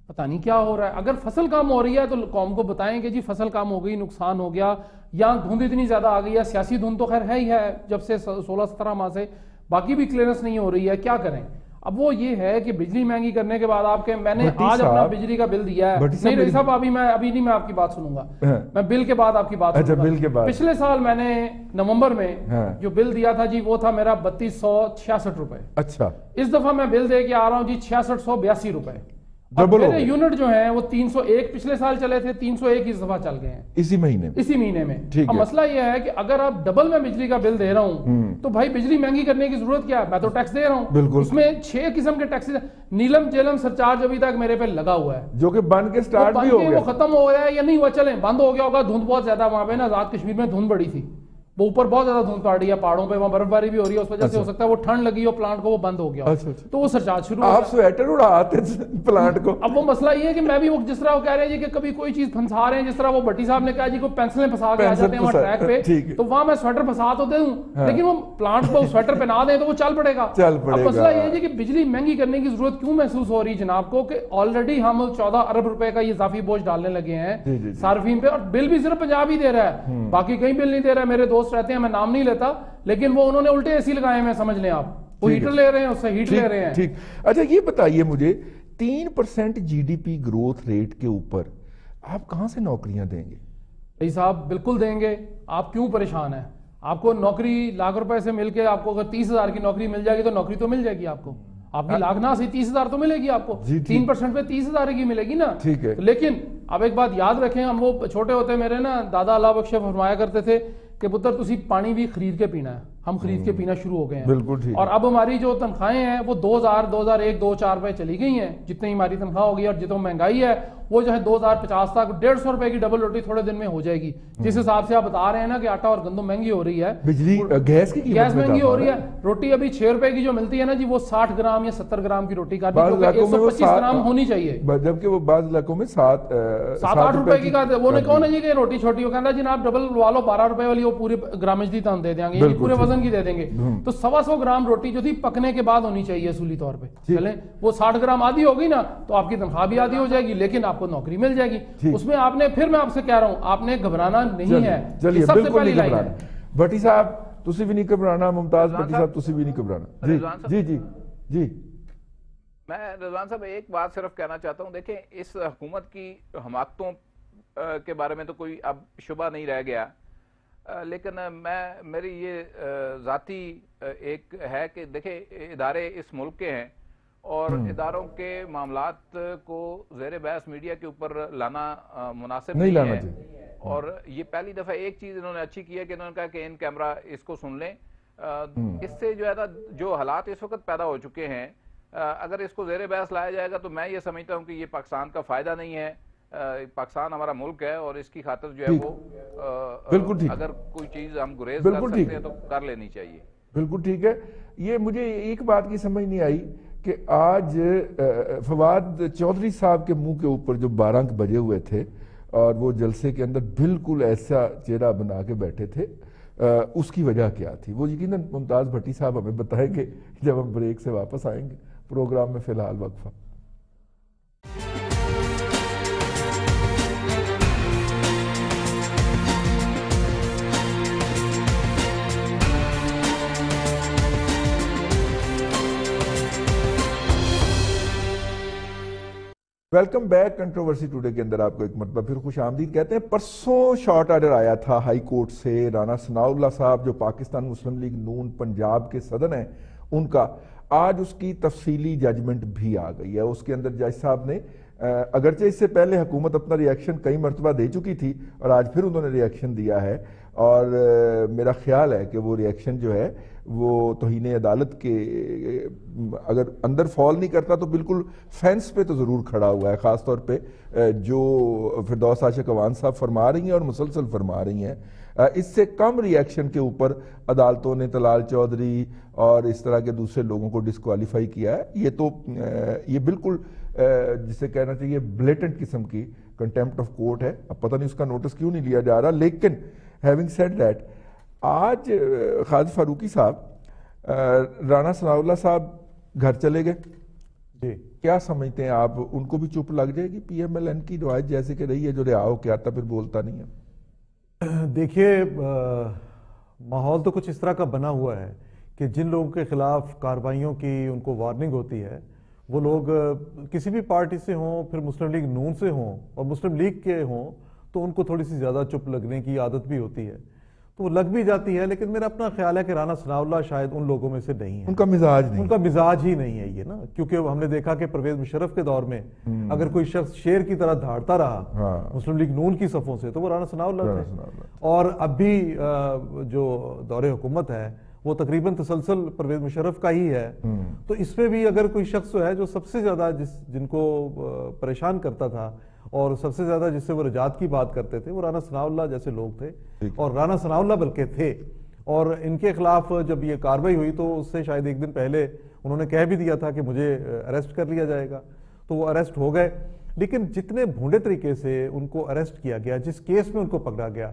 پتہ نہیں کیا ہو رہا ہے۔ اگر فصل کام ہو رہی ہے تو قوم کو بتائیں کہ جی فصل کام ہو گئی، نقصان ہو گیا، یا دھند اتنی زیادہ آ گئی ہے، سیاسی دھند تو خیر ہے ہی ہے، جب سے سولہ سترہ ماہ سے باقی بھی کلیئرنس نہیں ہو رہی ہے، کیا کریں؟ اب وہ یہ ہے کہ بجلی مہنگی کرنے کے بعد آپ کے میں نے آج اپنا بجلی کا بل دیا ہے۔ نہیں رہی صاحب ابھی میں ابھی نہیں میں آپ کی بات سنوں گا۔ ہاں۔ میں بل کے بعد آپ کی بات اچھا کے بعد۔ پچھلے سال میں نے نومبر میں ہاں۔ جو بل دیا تھا جی وہ تھا میرا بتیس سو چھیاسٹھ روپے۔ اچھا۔ اس دفعہ میں بل دے کے آ رہا ہوں جی چھیاسٹھ سو بیاسی روپے۔ میرے یونٹ جو ہیں وہ تین سو ایک پچھلے سال چلے تھے تین سو ایک اس دفعہ چل گئے ہیں۔ اسی مہینے اسی مہینے میں۔ اب مسئلہ یہ ہے کہ اگر آپ ڈبل میں بجلی کا بل دے رہا ہوں تو بھائی بجلی مہنگی کرنے کی ضرورت کیا ہے؟ میں تو ٹیکس دے رہا ہوں۔ اس میں چھ قسم کے ٹیکس نیلم جیلم سرچارج ابھی تک میرے پہ لگا ہوا ہے۔ جو کہ بند کے سٹارٹ بھی ہو گیا۔ وہ ختم ہو گیا ہے یا نہیں ہوا؟ چلیں بند ہو گیا ہوگا۔ دھند بہت زیادہ وہاں پہ نا۔ آزاد کشمیر میں دھند بڑی تھی۔ وہ اوپر بہت زیادہ دھند پڑ رہی ہے پہاڑوں پہ وہاں برف باری بھی ہو رہی ہے اس وجہ سے ہو سکتا ہے وہ ٹھنڈ لگی ہو پلانٹ کو وہ بند ہو گیا اچھا، اچھا۔ تو وہ سرچارج شروع آپ سویٹر اڑا آتے پلانٹ کو۔ اب وہ مسئلہ یہ ہے کہ میں بھی وہ جس طرح وہ کہہ رہے ہیں جی کہ کبھی کوئی چیز پھنسا رہے ہیں جس طرح وہ بٹی صاحب نے کہا جی کوئی پینسلیں پھنسا کے آ جاتے ہیں وہاں ٹریک پہ تو وہاں میں سویٹر پھنسا تو دوں ہاں۔ لیکن وہ پلانٹ کو سویٹر پہنا دیں تو وہ چل پڑے گا۔ اب مسئلہ یہ ہے کہ بجلی مہنگی کرنے کی ضرورت کیوں محسوس ہو رہی ہے جناب کو کہ آلریڈی ہم چودہ ارب روپے کا یہ اضافی بوجھ ڈالنے لگے ہیں جی، جی، جی۔ صارفین پہ اور بل بھی صرف پنجاب ہی دے رہا ہے۔ باقی کہیں بل نہیں دے رہا ہے میرے دوست رہتے ہیں میں نام نہیں لیتا لیکن وہ انہوں نے الٹے ایسی لگائے میں سمجھ لیں آپ۔ وہ ہیٹر لے رہے ہیں اس سے ہیٹ لے رہے ہیں۔ ٹھیک۔ اچھا یہ بتائیے مجھے تین percent G D P growth rate کے اوپر آپ کہاں سے نوکریاں دیں گے؟ بھائی صاحب بالکل دیں گے۔ آپ کیوں پریشان ہیں؟ آپ کو نوکری لاکھ روپے سے مل کے آپ کو اگر تیس ہزار کی نوکری مل جائے گی تو نوکری تو مل جائے گی آپ کو۔ آپ کی لاکھ نہ سے تیس ہزار تو ملے گی آپ کو۔ جی، تین پرسنٹ پہ تیس ہزار کی ملے گی نا۔ لیکن اب ایک بات یاد رکھیں ہم وہ چھوٹے ہوتے میرے نا دادا اللہ بخش فرمایا کرتے تھے کہ پتر تسی پانی بھی خرید کے پینا ہے ہم خرید کے پینا شروع ہو گئے ہیں۔ اور اب ہماری جو تنخواہیں ہیں وہ دو ہزار دو ہزار ایک دو چار پہ چلی گئی ہیں۔ جتنی ہماری تنخواہ ہوگی اور جتنا مہنگائی ہے وہ جو ہے دو ہزار پچاس تک ڈیڑھ سو روپے کی ڈبل روٹی تھوڑے دن میں ہو جائے گی۔ جس حساب سے آپ بتا رہے ہیں نا کہ آٹا اور گندم مہنگی ہو رہی ہے۔ بجلی گیس کی گیس مہنگی ہو رہی ہے۔ روٹی ابھی چھ روپے کی جو ملتی ہے نا جی وہ ساٹھ گرام یا ستر گرام کی روٹی کا پچیس گرام ہونی چاہیے۔ جبکہ وہ بعض علاقوں میں سات سات آٹھ روپے کی وہ نے کون ہے۔ جی کہ روٹی چھوٹی وہ کہتا جی آپ ڈبل والو بارہ روپے والی وہ پورے گرامج دی تم دے دیں گے۔ پورے وزن کی دے دیں گے۔ تو سوا سو گرام روٹی جو تھی پکنے کے بعد ہونی چاہیے اصولی طور پہ۔ چلیں وہ ساٹھ گرام آدھی ہوگی نا تو آپ کی تنخواہ بھی آدھی ہو جائے گی لیکن آپ کو نوکری مل جائے گی۔ اس میں آپ نے پھر میں آپ سے کہہ رہا ہوں آپ نے گھبرانا نہیں ہے۔ چلیے بالکل نہیں گھبرانا۔ بھٹی صاحب تسی بھی نہیں گھبرانا ممتاز بھٹی صاحب تسی بھی نہیں گھبرانا۔ جی جی جی جی۔ میں رضوان صاحب ایک بات صرف کہنا چاہتا ہوں۔ دیکھیں اس حکومت کی حماقتوں کے بارے میں تو کوئی اب شبہ نہیں رہ گیا۔ لیکن میں میری یہ ذاتی ایک ہے کہ دیکھیں ادارے اس ملک کے ہیں اور اداروں کے معاملات کو زیر بحث میڈیا کے اوپر لانا مناسب نہیں ہے۔ اور یہ پہلی دفعہ ایک چیز انہوں نے اچھی کی ہے کہ انہوں نے کہا کہ ان کیمرہ اس کو سن لیں۔ اس سے جو ہے نا جو حالات اس وقت پیدا ہو چکے ہیں اگر اس کو زیر بحث لایا جائے گا تو میں یہ سمجھتا ہوں کہ یہ پاکستان کا فائدہ نہیں ہے۔ پاکستان ہمارا ملک ہے اور اس کی خاطر جو ہے وہ اگر کوئی چیز ہم گریز کر سکتے ہیں تو کر لینی چاہیے۔ بالکل ٹھیک ہے. یہ مجھے ایک بات کی سمجھ نہیں آئی کہ آج فواد چودھری صاحب کے منہ کے اوپر جو بارہ بجے ہوئے تھے اور وہ جلسے کے اندر بالکل ایسا چہرہ بنا کے بیٹھے تھے اس کی وجہ کیا تھی؟ وہ یقیناً ممتاز بھٹی صاحب ہمیں بتائیں گے جب ہم بریک سے واپس آئیں گے پروگرام میں فی الحال وقفہ۔ ویلکم بیک کنٹروورسی ٹوڈے کے اندر آپ کو ایک مرتبہ پھر خوش آمدید کہتے ہیں۔ پرسوں شارٹ آرڈر آیا تھا ہائی کورٹ سے۔ رانا ثناء اللہ صاحب جو پاکستان مسلم لیگ نون پنجاب کے صدر ہیں، ان کا آج اس کی تفصیلی ججمنٹ بھی آ گئی ہے۔ اس کے اندر جج صاحب نے اگرچہ اس سے پہلے حکومت اپنا ریاکشن کئی مرتبہ دے چکی تھی اور آج پھر انہوں نے ریاکشن دیا ہے۔ اور میرا خیال ہے کہ وہ ریاکشن جو ہے، وہ توہین عدالت کے، اگر اندر فال نہیں کرتا تو بالکل فینس پہ تو ضرور کھڑا ہوا ہے، خاص طور پہ جو فردوس عاشق اوان صاحب فرما رہی ہیں اور مسلسل فرما رہی ہیں۔ اس سے کم ریاکشن کے اوپر عدالتوں نے تلال چودھری اور اس طرح کے دوسرے لوگوں کو ڈسکوالیفائی کیا ہے۔ یہ تو یہ بالکل جسے کہنا چاہیے بلیٹنٹ قسم کی کنٹیمپٹ آف کورٹ ہے۔ اب پتہ نہیں اس کا نوٹس کیوں نہیں لیا جا رہا، لیکن ہیونگ سیڈ دیٹ آج خالد فاروقی صاحب رانا ثناء اللہ صاحب گھر چلے گئے۔ جی۔ کیا سمجھتے ہیں آپ؟ ان کو بھی چپ لگ جائے گی؟ پی ایم ایل این کی روایت جیسے کہ رہی ہے جو رہا ہو کے آتا پھر بولتا نہیں ہے۔ دیکھیے ماحول تو کچھ اس طرح کا بنا ہوا ہے کہ جن لوگوں کے خلاف کاروائیوں کی ان کو وارننگ ہوتی ہے وہ لوگ کسی بھی پارٹی سے ہوں پھر مسلم لیگ نون سے ہوں اور مسلم لیگ کے ہوں تو ان کو تھوڑی سی زیادہ چپ لگنے کی عادت بھی ہوتی ہے۔ تو وہ لگ بھی جاتی ہے لیکن میرا اپنا خیال ہے کہ رانا ثناء اللہ شاید ان لوگوں میں سے نہیں ہے۔ ان کا مزاج نہیں۔ ان کا مزاج ہی نہیں ہے یہ نا۔ کیونکہ ہم نے دیکھا کہ پرویز مشرف کے دور میں اگر کوئی شخص شیر کی طرح دھاڑتا رہا ہاں۔ مسلم لیگ نون کی صفوں سے تو وہ رانا ثناء اللہ تھے۔ اور اب بھی جو دور حکومت ہے وہ تقریباً تسلسل پرویز مشرف کا ہی ہے۔ تو اس میں بھی اگر کوئی شخص ہے جو سب سے زیادہ جس جن کو پریشان کرتا تھا اور سب سے زیادہ جس سے وہ رجات کی بات کرتے تھے وہ رانا ثناء اللہ جیسے لوگ تھے اور رانا ثناء اللہ بلکہ تھے۔ اور ان کے خلاف جب یہ کاروائی ہوئی تو اس سے شاید ایک دن پہلے انہوں نے کہہ بھی دیا تھا کہ مجھے اریسٹ کر لیا جائے گا۔ تو وہ اریسٹ ہو گئے۔ لیکن جتنے بھونڈے طریقے سے ان کو اریسٹ کیا گیا جس کیس میں ان کو پکڑا گیا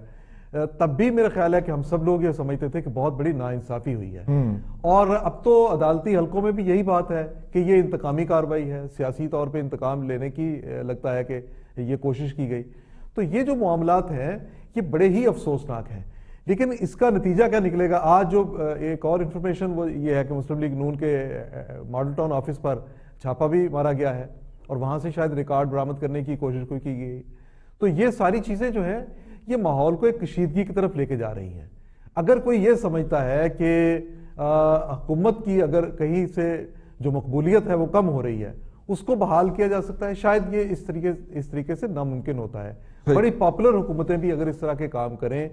تب بھی میرا خیال ہے کہ ہم سب لوگ یہ سمجھتے تھے کہ بہت بڑی ناانصافی ہوئی ہے۔ اور اب تو عدالتی حلقوں میں بھی یہی بات ہے کہ یہ انتقامی کاروائی ہے سیاسی طور پہ انتقام لینے کی لگتا ہے کہ یہ کوشش کی گئی۔ تو یہ جو معاملات ہیں یہ بڑے ہی افسوسناک ہیں۔ لیکن اس کا نتیجہ کیا نکلے گا؟ آج جو ایک اور انفارمیشن وہ یہ ہے کہ مسلم لیگ نون کے ماڈل ٹاؤن آفس پر چھاپا بھی مارا گیا ہے اور وہاں سے شاید ریکارڈ برامت کرنے کی کوشش کوئی کی گئی۔ تو یہ ساری چیزیں جو ہیں یہ ماحول کو ایک کشیدگی کی طرف لے کے جا رہی ہیں۔ اگر کوئی یہ سمجھتا ہے کہ حکومت کی اگر کہیں سے جو مقبولیت ہے وہ کم ہو رہی ہے، اس کو بحال کیا جا سکتا ہے؟ شاید یہ اس طریقے اس طریقے سے ناممکن ہوتا ہے۔ بڑی پاپولر حکومتیں بھی اگر اس طرح کے کام کریں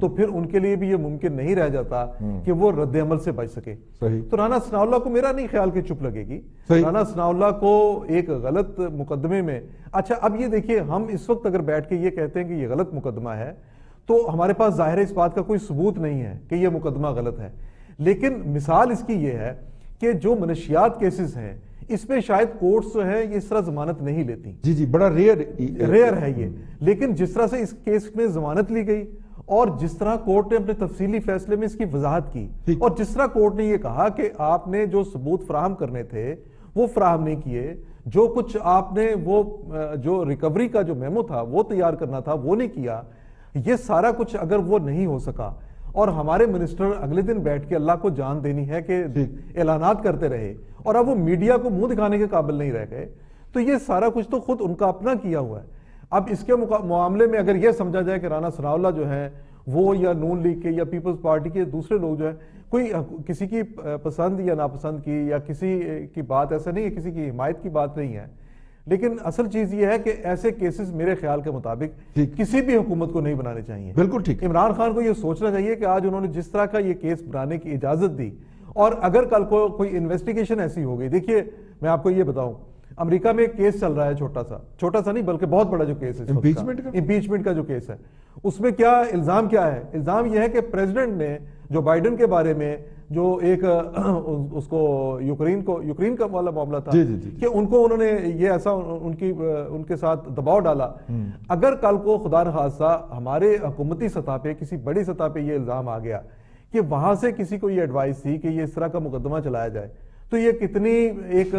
تو پھر ان کے لیے بھی یہ ممکن نہیں رہ جاتا کہ وہ رد عمل سے بچ سکے۔ تو رانا ثناء اللہ کو میرا نہیں خیال کہ چپ لگے گی۔ رانا ثناء اللہ کو ایک غلط مقدمے میں اچھا اب یہ دیکھیے ہم اس وقت اگر بیٹھ کے یہ کہتے ہیں کہ یہ غلط مقدمہ ہے تو ہمارے پاس ظاہر اس بات کا کوئی ثبوت نہیں ہے کہ یہ مقدمہ غلط ہے۔ لیکن مثال اس کی یہ ہے کہ جو منشیات کیسز ہیں اس میں شاید کورٹس جو ہے یہ اس طرح ضمانت نہیں لیتی۔ جی جی بڑا ریئر ریئر ہے یہ۔ لیکن جس طرح سے اس کیس میں ضمانت لی گئی اور جس طرح کورٹ نے اپنے تفصیلی فیصلے میں اس کی وضاحت کی اور جس طرح کورٹ نے یہ کہا کہ آپ نے جو ثبوت فراہم کرنے تھے وہ فراہم نہیں کیے جو کچھ آپ نے وہ جو ریکوری کا جو میمو تھا وہ تیار کرنا تھا وہ نہیں کیا یہ سارا کچھ اگر وہ نہیں ہو سکا اور ہمارے منسٹر اگلے دن بیٹھ کے اللہ کو جان دینی ہے کہ جی۔ اعلانات کرتے رہے اور اب وہ میڈیا کو منہ دکھانے کے قابل نہیں رہ گئے۔ تو یہ سارا کچھ تو خود ان کا اپنا کیا ہوا ہے۔ اب اس کے معاملے میں اگر یہ سمجھا جائے کہ رانا اللہ جو ہیں وہ یا نون لیگ کے یا پیپلز پارٹی کے دوسرے لوگ جو ہیں کوئی کسی کی پسند یا ناپسند کی یا کسی کی بات ایسا نہیں ہے کسی کی حمایت کی بات نہیں ہے۔ لیکن اصل چیز یہ ہے کہ ایسے کیسز میرے خیال کے مطابق کسی بھی حکومت کو نہیں بنانے چاہیے۔ بالکل ٹھیک۔ عمران خان کو یہ سوچنا چاہیے کہ آج انہوں نے جس طرح کا یہ کیس بنانے کی اجازت دی اور اگر کل کو کوئی انویسٹیگیشن ایسی ہو گئی دیکھیے میں آپ کو یہ بتاؤں امریکہ میں ایک کیس چل رہا ہے چھوٹا سا۔ چھوٹا سا نہیں بلکہ بہت بڑا جو کیس ہے امپیچمنٹ کا۔ جو کیس ہے۔ اس میں کیا الزام کیا ہے؟ الزام یہ ہے کہ پریزیڈنٹ نے جو بائیڈن کے بارے میں جو ایک اس کو یوکرین کو یوکرین کا والا معاملہ تھا جی، جی، جی، کہ ان کو انہوں نے یہ ایسا ان کی ان کے ساتھ دباؤ ڈالا۔ اگر کل کو خدا نخواستہ ہمارے حکومتی سطح پہ کسی بڑی سطح پہ یہ الزام آ گیا کہ وہاں سے کسی کو یہ ایڈوائس تھی کہ یہ اس طرح کا مقدمہ چلایا جائے تو یہ کتنی ایک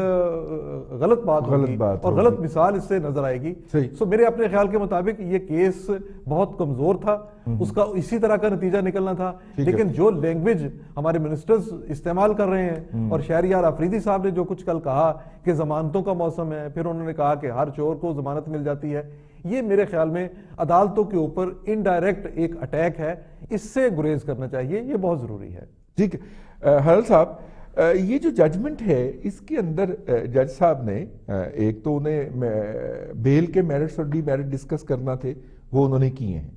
غلط بات ہوگی اور غلط مثال اس سے نظر آئے گی۔ سو میرے اپنے خیال کے مطابق یہ کیس بہت کمزور تھا۔ اس کا اسی طرح کا نتیجہ نکلنا تھا۔ لیکن جو لینگویج ہمارے منسٹرز استعمال کر رہے ہیں اور شہریار آفریدی صاحب نے جو کچھ کل کہا کہ ضمانتوں کا موسم ہے پھر انہوں نے کہا کہ ہر چور کو ضمانت مل جاتی ہے یہ میرے خیال میں عدالتوں کے اوپر انڈائریکٹ ایک اٹیک ہے۔ اس سے گریز کرنا چاہیے یہ بہت ضروری ہے۔ ٹھیک حضرت صاحب یہ جو ججمنٹ ہے، اس کے اندر جج صاحب نے ایک تو انہیں بیل کے میرٹس اور ڈی میرٹ ڈسکس کرنا تھے، وہ انہوں نے کیے ہیں۔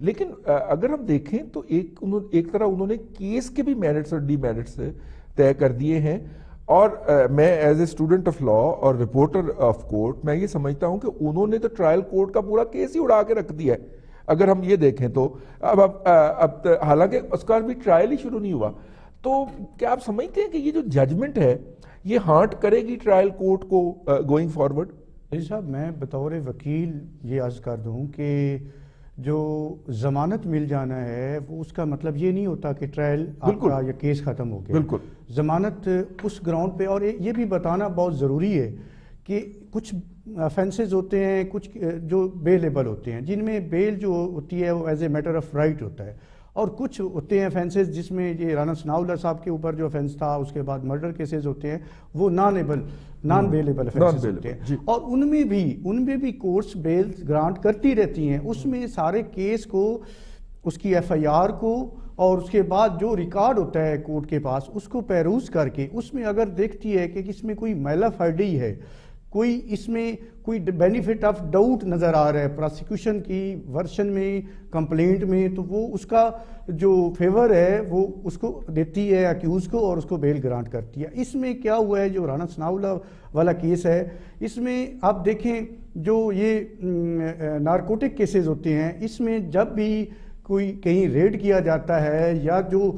لیکن اگر ہم دیکھیں تو ایک ایک طرح انہوں نے کیس کے بھی میرٹس اور ڈی میرٹس طے کر دیے ہیں۔ اور میں as a student of law اور رپورٹر آف کورٹ میں یہ سمجھتا ہوں کہ انہوں نے تو ٹرائل کورٹ کا پورا کیس ہی اڑا کے رکھ دیا ہے۔ اگر ہم یہ دیکھیں تو، اب اب حالانکہ اس کا بھی ٹرائل ہی شروع نہیں ہوا۔ تو کیا آپ سمجھتے ہیں کہ یہ جو ججمنٹ ہے یہ ہانٹ کرے گی ٹرائل کورٹ کو گوئنگ فارورڈ جی صاحب میں بطور وکیل یہ عرض کر دوں کہ جو ضمانت مل جانا ہے وہ اس کا مطلب یہ نہیں ہوتا کہ ٹرائل آپ کا یا کیس ختم ہو گیا۔ بالکل۔ ضمانت اس گراؤنڈ پہ اور یہ بھی بتانا بہت ضروری ہے کہ کچھ افینسز ہوتے ہیں کچھ جو بیلیبل ہوتے ہیں جن میں بیل جو ہوتی ہے وہ as a matter of right ہوتا ہے۔ اور کچھ ہوتے ہیں افینسز جس میں یہ رانا اللہ صاحب کے اوپر جو افینس تھا اس کے بعد مرڈر کیسز ہوتے ہیں وہ non able non bailable offences ہوتے ہیں جی۔ اور ان میں بھی ان میں بھی کورٹس بیل گرانٹ کرتی رہتی ہیں اس میں سارے کیس کو اس کی ایف آئی آر کو اور اس کے بعد جو ریکارڈ ہوتا ہے کورٹ کے پاس اس کو پیروز کر کے اس میں اگر دیکھتی ہے کہ اس میں کوئی میلا فائڈی ہے کوئی اس میں کوئی بینیفٹ آف ڈاؤٹ نظر آ رہا ہے پراسیکیوشن کی ورشن میں کمپلینٹ میں، تو وہ اس کا جو فیور ہے، وہ اس کو دیتی ہے اکیوز کو اور اس کو بیل گرانٹ کرتی ہے۔ اس میں کیا ہوا ہے، جو رانا اللہ والا کیس ہے، اس میں آپ دیکھیں جو یہ نارکوٹک کیسز ہوتے ہیں، اس میں جب بھی کوئی کہیں ریڈ کیا جاتا ہے یا جو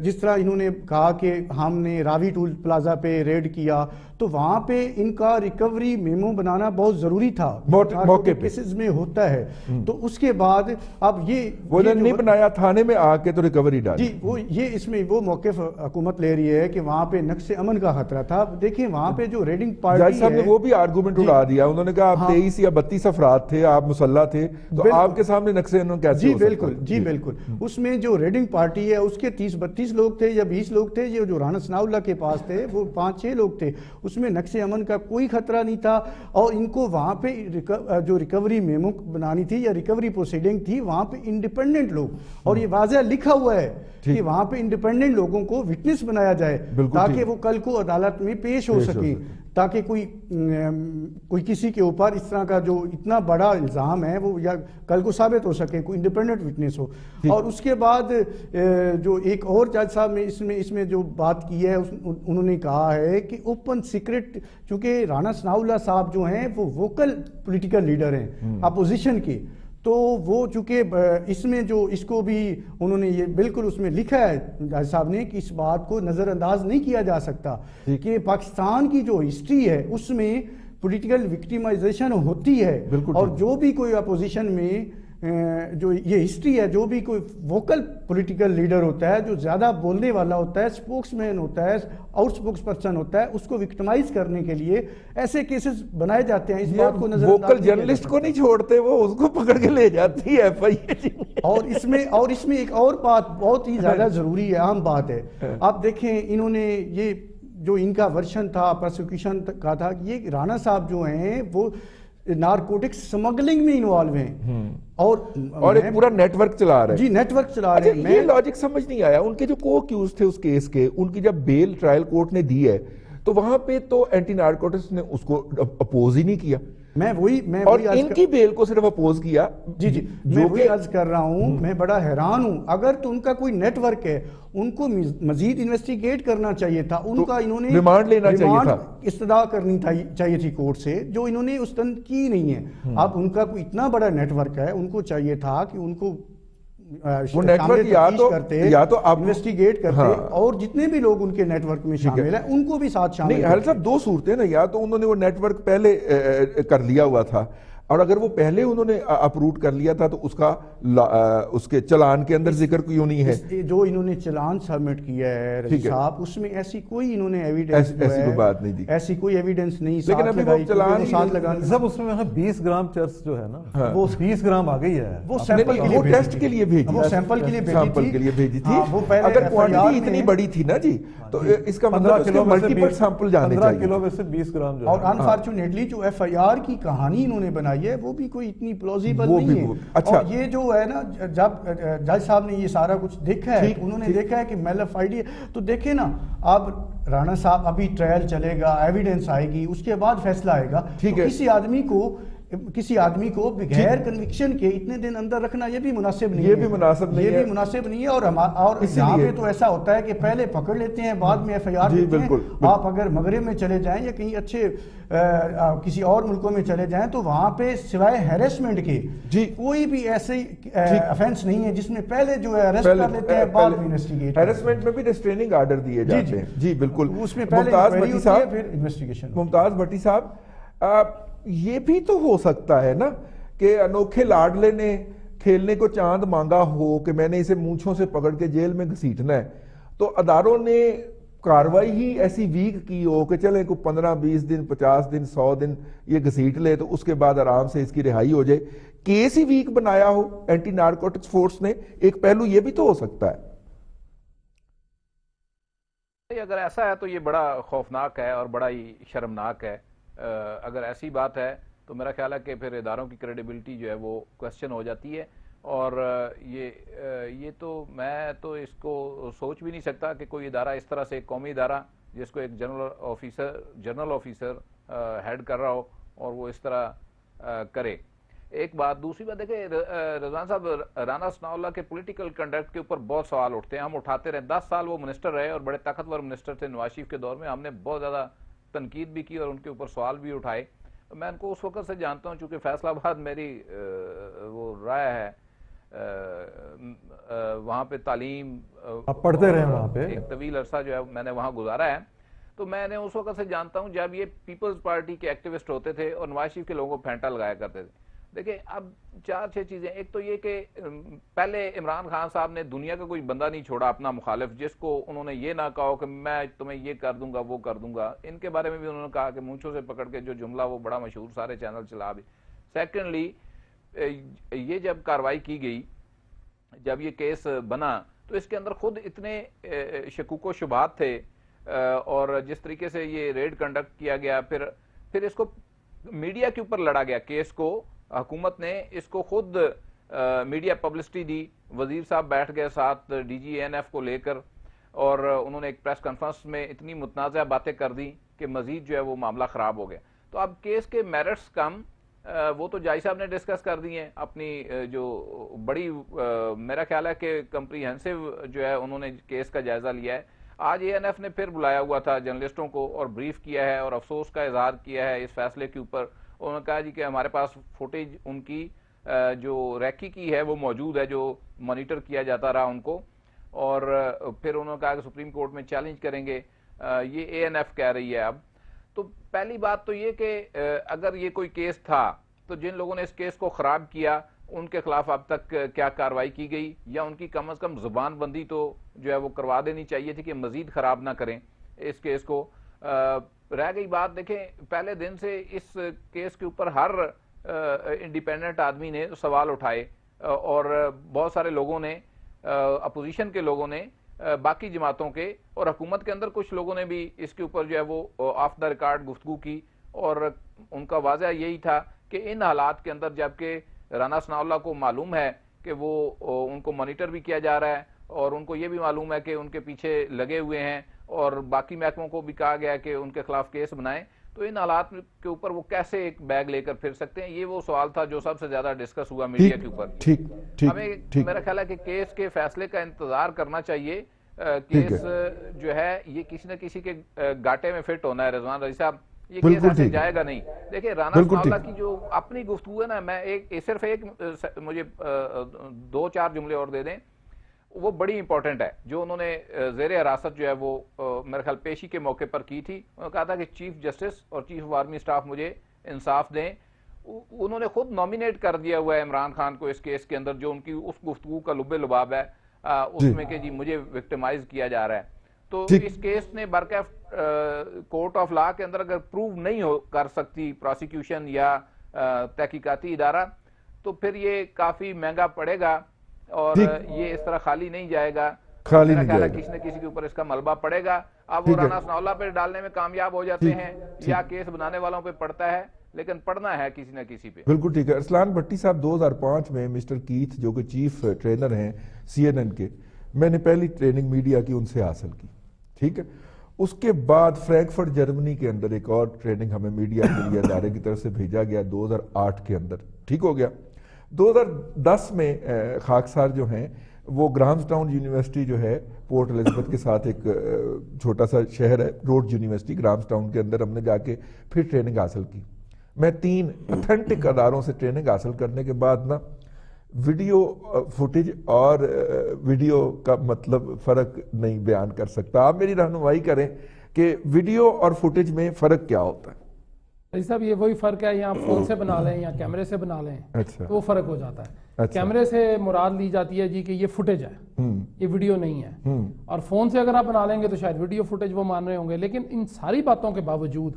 جس طرح انہوں نے کہا کہ ہم نے راوی ٹول پلازا پہ ریڈ کیا تو وہاں پہ ان کا ریکوری میمو بنانا بہت ضروری تھا۔ موقع کیسز میں ہوتا ہے۔ تو اس کے بعد اب یہ وہ نہیں بنایا تھانے میں آ کے تو ریکوری ڈال جی وہ یہ اس میں وہ موقف حکومت لے رہی ہے کہ وہاں پہ نقص امن کا خطرہ تھا۔ دیکھیں وہاں پہ جو ریڈنگ پارٹی صاحب نے وہ بھی آرگومنٹ اڑا جی۔ دیا۔ انہوں نے کہا آپ ہاں۔ تیئیس یا بتیس افراد تھے آپ مسلح تھے تو آپ کے سامنے نقص امن کیسے جی بالکل۔ جی, جی۔ بالکل۔ اس میں جو ریڈنگ پارٹی ہے اس کے تیس بتیس لوگ تھے یا بیس لوگ تھے یہ جو رانا ثناء اللہ کے پاس تھے وہ پانچ چھ لوگ تھے اس میں نقص امن کا کوئی خطرہ نہیں تھا۔ اور ان کو وہاں پہ جو ریکوری میمو بنانی تھی یا ریکوری پروسیڈنگ تھی وہاں پہ انڈیپینڈنٹ لوگ۔ اور یہ واضح لکھا ہوا ہے کہ وہاں پہ انڈیپینڈنٹ لوگوں کو وٹنس بنایا جائے تاکہ وہ کل کو عدالت میں پیش ہو سکے تاکہ کوئی کوئی کسی کے اوپر اس طرح کا جو اتنا بڑا الزام ہے وہ یا کل کو ثابت ہو سکے کوئی انڈیپینڈنٹ وٹنس ہو۔ اور اس کے بعد جو ایک اور جج صاحب نے اس میں اس میں جو بات کی ہے انہوں نے کہا ہے کہ اوپن سیکرٹ چونکہ رانا ثناء اللہ صاحب جو ہیں وہ ووکل پولیٹیکل لیڈر ہیں اپوزیشن کے۔ تو وہ چونکہ اس میں جو اس کو بھی انہوں نے یہ بالکل اس میں لکھا ہے صاحب نے کہ اس بات کو نظر انداز نہیں کیا جا سکتا کہ پاکستان کی جو ہسٹری ہے اس میں پولیٹیکل وکٹیمائزیشن ہوتی ہے۔ اور جو بھی کوئی اپوزیشن میں جو یہ ہسٹری ہے جو بھی کوئی ووکل پولیٹیکل لیڈر ہوتا ہے جو زیادہ بولنے والا ہوتا ہے سپوکس مین ہوتا ہے آؤٹ سپوکس پرسن ہوتا ہے اس کو وکٹمائز کرنے کے لیے ایسے کیسز بنائے جاتے ہیں۔ اس بات کو نظر ووکل جرنلسٹ کو نہیں چھوڑتے وہ اس کو پکڑ کے لے جاتی ہے۔ اور اس میں اور اس میں ایک اور بات بہت ہی زیادہ ضروری ہے اہم بات ہے۔ آپ دیکھیں انہوں نے یہ جو ان کا ورشن تھا پرسیکیوشن کا تھا یہ رانا صاحب جو ہیں وہ نارکوٹکس سمگلنگ میں انوالو ہیں۔ اور اور ایک پورا نیٹ ورک چلا رہے ہیں۔ جی نیٹ ورک چلا رہے ہیں۔ یہ لاجک سمجھ نہیں آیا۔ ان کے جو کو کیوز تھے اس کیس کے ان کی جب بیل ٹرائل کورٹ نے دی ہے تو وہاں پہ تو اینٹی نارکوٹکس نے اس کو اپوز ہی نہیں کیا۔ میں وہی میں اور ان کی بیل کو صرف اپوز کیا جی جی میں وہی عرض کر رہا ہوں میں بڑا حیران ہوں۔ اگر تو ان کا کوئی نیٹ ورک ہے ان کو مزید انویسٹیگیٹ کرنا چاہیے تھا۔ ان کا انہوں نے ریمانڈ لینا چاہیے تھا۔ استدا کرنی چاہیے تھی کورٹ سے جو انہوں نے اس دن کی نہیں ہے۔ اب ان کا کوئی اتنا بڑا نیٹ ورک ہے ان کو چاہیے تھا کہ ان کو وہ نیٹ ورک یا تو یا تو آپ انویسٹیگیٹ کرتے ہاں۔ اور جتنے بھی لوگ ان کے نیٹ ورک میں شامل ہیں ان کو بھی ساتھ شامل نہیں صاحب دو صورتیں نا یا تو انہوں نے وہ نیٹ ورک پہلے کر لیا ہوا تھا اور اگر وہ پہلے انہوں نے اپروٹ کر لیا تھا تو اس کا اس کے چلان کے اندر ذکر کیوں نہیں ہے؟ جو انہوں نے چلان سبمٹ کیا ہے رضی صاحب اس میں ایسی کوئی انہوں نے ایویڈنس ایسی کوئی بات نہیں دی ایسی کوئی ایویڈنس نہیں لیکن ابھی وہ چلان ساتھ لگانے سب اس میں بیس گرام چرس جو ہے نا ہاں۔ وہ بیس گرام آگئی ہے۔ وہ سیمپل کے لیے ٹیسٹ کے لیے بھیجی وہ سیمپل کے لیے سیمپل کے لیے بھیجی تھی۔ ہاں، اگر کوانٹٹی اتنی بڑی تھی نا جی تو اس کا مطلب اس کے ملٹیپل سیمپل جانے چاہیے۔ کلو میں سے بیس گرام جو اور انفارچونیٹلی جو ایف آئی آر کی کہانی انہوں نے بنائی ہے وہ بھی کوئی اتنی پلوزیبل نہیں ہے۔ اچھا اور یہ جو ہے نا جب جج صاحب نے یہ سارا کچھ دیکھا ہے انہوں نے دیکھا ہے کہ میل آف آئی ڈی تو دیکھیں نا اب رانا صاحب ابھی ٹرائل چلے گا ایویڈنس آئے گی اس کے بعد فیصلہ آئے گا۔ کسی آدمی کو کسی آدمی کو بغیر کنوکشن کے اتنے دن اندر رکھنا یہ بھی مناسب نہیں یہ بھی مناسب نہیں یہ بھی مناسب نہیں ہے اور اور یہاں پہ تو ایسا ہوتا ہے کہ پہلے پکڑ لیتے ہیں بعد میں ایف آئی آر دیتے ہیں۔ آپ اگر مغرب میں چلے جائیں یا کہیں اچھے کسی اور ملکوں میں چلے جائیں تو وہاں پہ سوائے ہیریسمنٹ کے جی۔ کوئی بھی ایسے افینس نہیں ہے جس میں پہلے جو ہے ارسٹ کر لیتے ہیں بعد میں انویسٹیگیٹ ہیریسمنٹ میں بھی ریسٹریننگ آرڈر دیے جی، جاتے جی۔ ہیں۔ جی بالکل۔ اس میں پہلے ممتاز پھر انویسٹیگیشن ممتاز بھٹی صاحب یہ بھی تو ہو سکتا ہے نا کہ انوکھے لاڈلے نے کھیلنے کو چاند مانگا ہو کہ میں نے اسے مونچھوں سے پکڑ کے جیل میں گھسیٹنا ہے۔ تو اداروں نے کاروائی ہی ایسی ویک کی ہو کہ چلیں کوئی پندرہ، بیس دن، پچاس دن، سو دن یہ گھسیٹ لے تو اس کے بعد آرام سے اس کی رہائی ہو جائے۔ کیس ہی ویک بنایا ہو اینٹی نارکوٹکس فورس نے، ایک پہلو یہ بھی تو ہو سکتا ہے۔ اگر ایسا ہے تو یہ بڑا خوفناک ہے اور بڑا ہی شرمناک ہے۔ اگر ایسی بات ہے تو میرا خیال ہے کہ پھر اداروں کی کریڈیبلٹی جو ہے وہ کوشچن ہو جاتی ہے۔ اور یہ یہ تو میں تو اس کو سوچ بھی نہیں سکتا کہ کوئی ادارہ اس طرح سے ایک قومی ادارہ جس کو ایک general officer general officer head کر رہا ہو اور وہ اس طرح کرے۔ ایک بات، دوسری بات، دیکھیں رضوان صاحب، رانا ثناء اللہ کے پولیٹیکل کنڈکٹ کے اوپر بہت سوال اٹھتے ہیں۔ ہم اٹھاتے رہے، دس سال وہ منسٹر رہے اور بڑے طاقتور منسٹر تھے نواز شریف کے دور میں۔ ہم نے بہت زیادہ تنقید بھی کی اور ان کے اوپر سوال بھی اٹھائے۔ میں ان کو اس وقت سے جانتا ہوں چونکہ فیصلہ آباد میری وہ رائے ہے وہاں پہ تعلیم پڑھتے رہے وہاں پہ؟ ایک طویل عرصہ جو ہے میں نے وہاں گزارا ہے۔ تو میں نے اس وقت سے جانتا ہوں جب یہ پیپلز پارٹی کے ایکٹیوسٹ ہوتے تھے اور نواز شریف کے لوگوں کو پھینٹا لگایا کرتے تھے۔ دیکھیں، اب چار چھ چیزیں۔ ایک تو یہ کہ پہلے عمران خان صاحب نے دنیا کا کوئی بندہ نہیں چھوڑا اپنا مخالف، جس کو انہوں نے یہ نہ کہا کہ میں تمہیں یہ کر دوں گا، وہ کر دوں گا۔ ان کے بارے میں بھی انہوں نے کہا کہ مونچھوں سے پکڑ کے جو جملہ وہ بڑا مشہور سارے چینل چلا بھی۔ سیکنڈلی یہ جب کاروائی کی گئی، جب یہ کیس بنا، تو اس کے اندر خود اتنے شکوک و شبہات تھے اور جس طریقے سے یہ ریڈ کنڈکٹ کیا گیا، پھر پھر اس کو میڈیا کے اوپر لڑا گیا، کیس کو۔ حکومت نے اس کو خود میڈیا پبلسٹی دی۔ وزیر صاحب بیٹھ گئے ساتھ ڈی جی این ایف کو لے کر اور انہوں نے ایک پریس کانفرنس میں اتنی متنازع باتیں کر دی کہ مزید جو ہے وہ معاملہ خراب ہو گیا۔ تو اب کیس کے میرٹس کم وہ تو جائی صاحب نے ڈسکس کر دی ہیں۔ اپنی جو بڑی میرا خیال ہے کہ کمپریہنسو جو ہے انہوں نے کیس کا جائزہ لیا ہے۔ آج اے این ایف نے پھر بلایا ہوا تھا جرنلسٹوں کو اور بریف کیا ہے اور افسوس کا اظہار کیا ہے اس فیصلے کے اوپر۔ انہوں نے کہا جی کہ ہمارے پاس فوٹیج ان کی جو ریکی کی ہے، وہ موجود ہے، جو مانیٹر کیا جاتا رہا ان کو۔ اور پھر انہوں نے کہا کہ سپریم کورٹ میں چیلنج کریں گے۔ یہ اے این ایف کہہ رہی ہے اب۔ تو پہلی بات تو یہ کہ اگر یہ کوئی کیس تھا، تو جن لوگوں نے اس کیس کو خراب کیا، ان کے خلاف اب تک کیا کاروائی کی گئی؟ یا ان کی کم از کم زبان بندی تو جو ہے وہ کروا دینی چاہیے تھی کہ مزید خراب نہ کریں اس کیس کو؟ رہ گئی بات دیکھیں، پہلے دن سے اس کیس کے اوپر ہر انڈیپینڈنٹ آدمی نے سوال اٹھائے اور بہت سارے لوگوں نے اپوزیشن کے لوگوں نے باقی جماعتوں کے اور حکومت کے اندر کچھ لوگوں نے بھی اس کے اوپر جو ہے وہ آف دا ریکارڈ گفتگو کی، اور ان کا واضح یہی تھا کہ ان حالات کے اندر جبکہ رانا ثناء اللہ کو معلوم ہے کہ وہ ان کو مانیٹر بھی کیا جا رہا ہے، اور ان کو یہ بھی معلوم ہے کہ ان کے پیچھے لگے ہوئے ہیں اور باقی محکموں کو بھی کہا گیا کہ ان کے خلاف کیس بنائیں۔ تو ان حالات کے اوپر وہ کیسے ایک بیگ لے کر پھر سکتے ہیں؟ یہ وہ سوال تھا جو سب سے زیادہ ڈسکس ہوا میڈیا کے اوپر۔ ہمیں میرا خیال ہے کہ کیس کے فیصلے کا انتظار کرنا چاہیے۔ کیس جو ہے یہ کسی نہ کسی کے گاٹے میں فٹ ہونا ہے۔ رضوان رضی صاحب یہ کیس ایسے جائے گا نہیں۔ دیکھیں رانا اللہ کی جو اپنی گفتگو ہے نا میں ایک صرف ایک مجھے دو چار جملے اور دے دیں۔ وہ بڑی امپورٹنٹ ہے۔ جو انہوں نے زیر حراست جو ہے وہ میرے خیال پیشی کے موقع پر کی تھی۔ انہوں نے کہا تھا کہ چیف جسٹس اور چیف آف آرمی سٹاف مجھے انصاف دیں۔ انہوں نے خود نومینیٹ کر دیا ہوا ہے عمران خان کو اس کیس کے اندر جو ان کی اس گفتگو کا لب لباب ہے۔ اس جی۔ میں کہ جی مجھے وکٹمائز کیا جا رہا ہے۔ تو اس کیس نے برکیف کورٹ آف لا کے اندر اگر پروو نہیں ہو کر سکتی پروسیکیوشن یا تحقیقاتی ادارہ تو پھر یہ کافی مہنگا پڑے گا۔ اور یہ اس طرح خالی نہیں جائے گا۔ خالی نہیں جائے گا۔ کسی نہ کسی کے اوپر اس کا ملبہ پڑے گا۔ اب وہ رانا سناولا پہ ڈالنے میں کامیاب ہو جاتے ہیں یا کیس بنانے والوں پہ پڑتا ہے لیکن پڑھنا ہے کسی نہ کسی پہ۔ بالکل ٹھیک ہے۔ ارسلان بھٹی صاحب دو ہزار پانچ میں مسٹر کیتھ جو کہ چیف ٹرینر ہیں سی این این کے میں نے پہلی ٹریننگ میڈیا کی ان سے حاصل کی۔ ٹھیک ہے۔ اس کے بعد فرینکفرٹ جرمنی کے اندر ایک اور ٹریننگ ہمیں میڈیا کے لیے ادارے کی طرف سے بھیجا گیا دو ہزار آٹھ کے اندر۔ ٹھیک ہو گیا۔ دو ہزار دس میں خاکسار جو ہیں، وہ گرامز ٹاؤن یونیورسٹی جو ہے، پورٹ الزبتھ کے ساتھ ایک چھوٹا سا شہر ہے روڈ یونیورسٹی گرامز ٹاؤن کے اندر ہم نے جا کے پھر ٹریننگ حاصل کی۔ میں تین اتھنٹک اداروں سے ٹریننگ حاصل کرنے کے بعد نا، ویڈیو فوٹیج اور ویڈیو کا مطلب فرق نہیں بیان کر سکتا۔ آپ میری رہنمائی کریں کہ ویڈیو اور فوٹیج میں فرق کیا ہوتا ہے۔ صاحب یہ وہی فرق ہے یا فون سے بنا لیں یا کیمرے سے بنا لیں اچھا۔ تو وہ فرق ہو جاتا ہے۔ اچھا۔ کیمرے سے مراد لی جاتی ہے جی کہ یہ فوٹیج ہے۔ یہ ویڈیو نہیں ہے۔ اور فون سے اگر آپ بنا لیں گے تو شاید ویڈیو فوٹیج وہ مان رہے ہوں گے لیکن ان ساری باتوں کے باوجود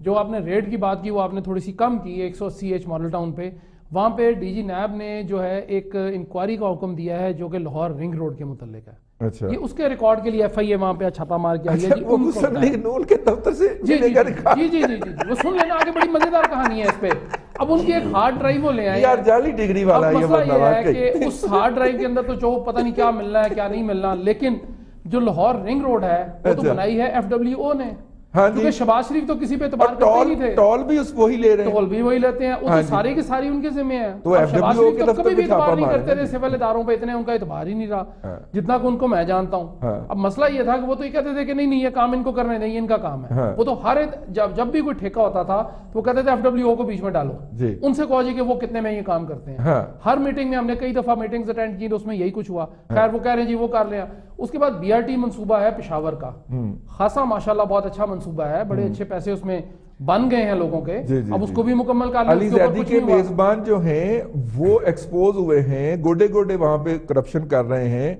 جو آپ نے ریٹ کی بات کی وہ آپ نے تھوڑی سی کم کی ایک سو سی ایچ ماڈل ٹاؤن پہ۔ وہاں پہ ڈی جی نیب نے جو ہے ایک انکوائری کا حکم دیا ہے جو کہ لاہور رنگ روڈ کے متعلق ہے۔ یہ اس کے ریکارڈ کے لیے ایف آئی اے وہاں پہ چھاپا مار کے آئی ہے۔ اچھا وہ مسلم لیگ نون کے دفتر سے جی جی ریکارڈ۔ جی جی جی جی وہ سن لینا آگے بڑی مزیدار کہانی ہے اس پہ۔ اب ان کی ایک ہارڈ ڈرائیو وہ لے آئے۔ یار جعلی ڈگری والا ہے یہ مسئلہ یہ ہے کہ اس ہارڈ ڈرائیو کے اندر تو جو پتہ نہیں کیا ملنا ہے کیا نہیں ملنا۔ لیکن جو لاہور رنگ روڈ ہے وہ تو اچھا۔ بنائی ہے ایف ڈبلیو او نے۔ جی۔ کیونکہ شباز شریف تو کسی پہ اعتبار کرتے ہی تھے ٹول بھی اس وہی لے رہے ہیں ٹول بھی وہی لیتے ہیں وہ ہاں جی۔ سارے کے ساری ان کے ذمہ ہیں تو شہباز شریف کے دفتر کبھی بھی اعتبار نہیں کرتے۔ تھے سول اداروں پہ اتنے ان کا اعتبار ہی نہیں رہا ہاں۔ جتنا کہ ان کو میں جانتا ہوں ہاں۔ اب مسئلہ یہ تھا کہ وہ تو یہ کہتے تھے کہ نہیں نہیں یہ کام ان کو کرنے نہیں ان کا کام ہے ہاں۔ وہ تو ہر جب جب بھی کوئی ٹھیکہ ہوتا تھا تو وہ کہتے تھے ایف ڈبلیو کو بیچ میں ڈالو جی۔ ان سے کہو جی کہ وہ کتنے میں یہ کام کرتے ہیں ہاں۔ ہر میٹنگ میں ہم نے کئی دفعہ میٹنگز اٹینڈ کی تو اس میں یہی کچھ ہوا خیر وہ کہہ رہے ہیں جی وہ کر لیں اس کے بعد بی آر ٹی منصوبہ ہے پشاور کا۔ خاصا ماشاءاللہ بہت اچھا منصوبہ ہے بڑے اچھے پیسے اس میں بن گئے ہیں لوگوں کے۔ جی، جی، اب اس جی۔ کو بھی مکمل کر علی کے زیدی کے۔ میزبان جو ہیں وہ ایکسپوز ہوئے ہیں گوڈے گوڈے وہاں پہ کرپشن کر رہے ہیں۔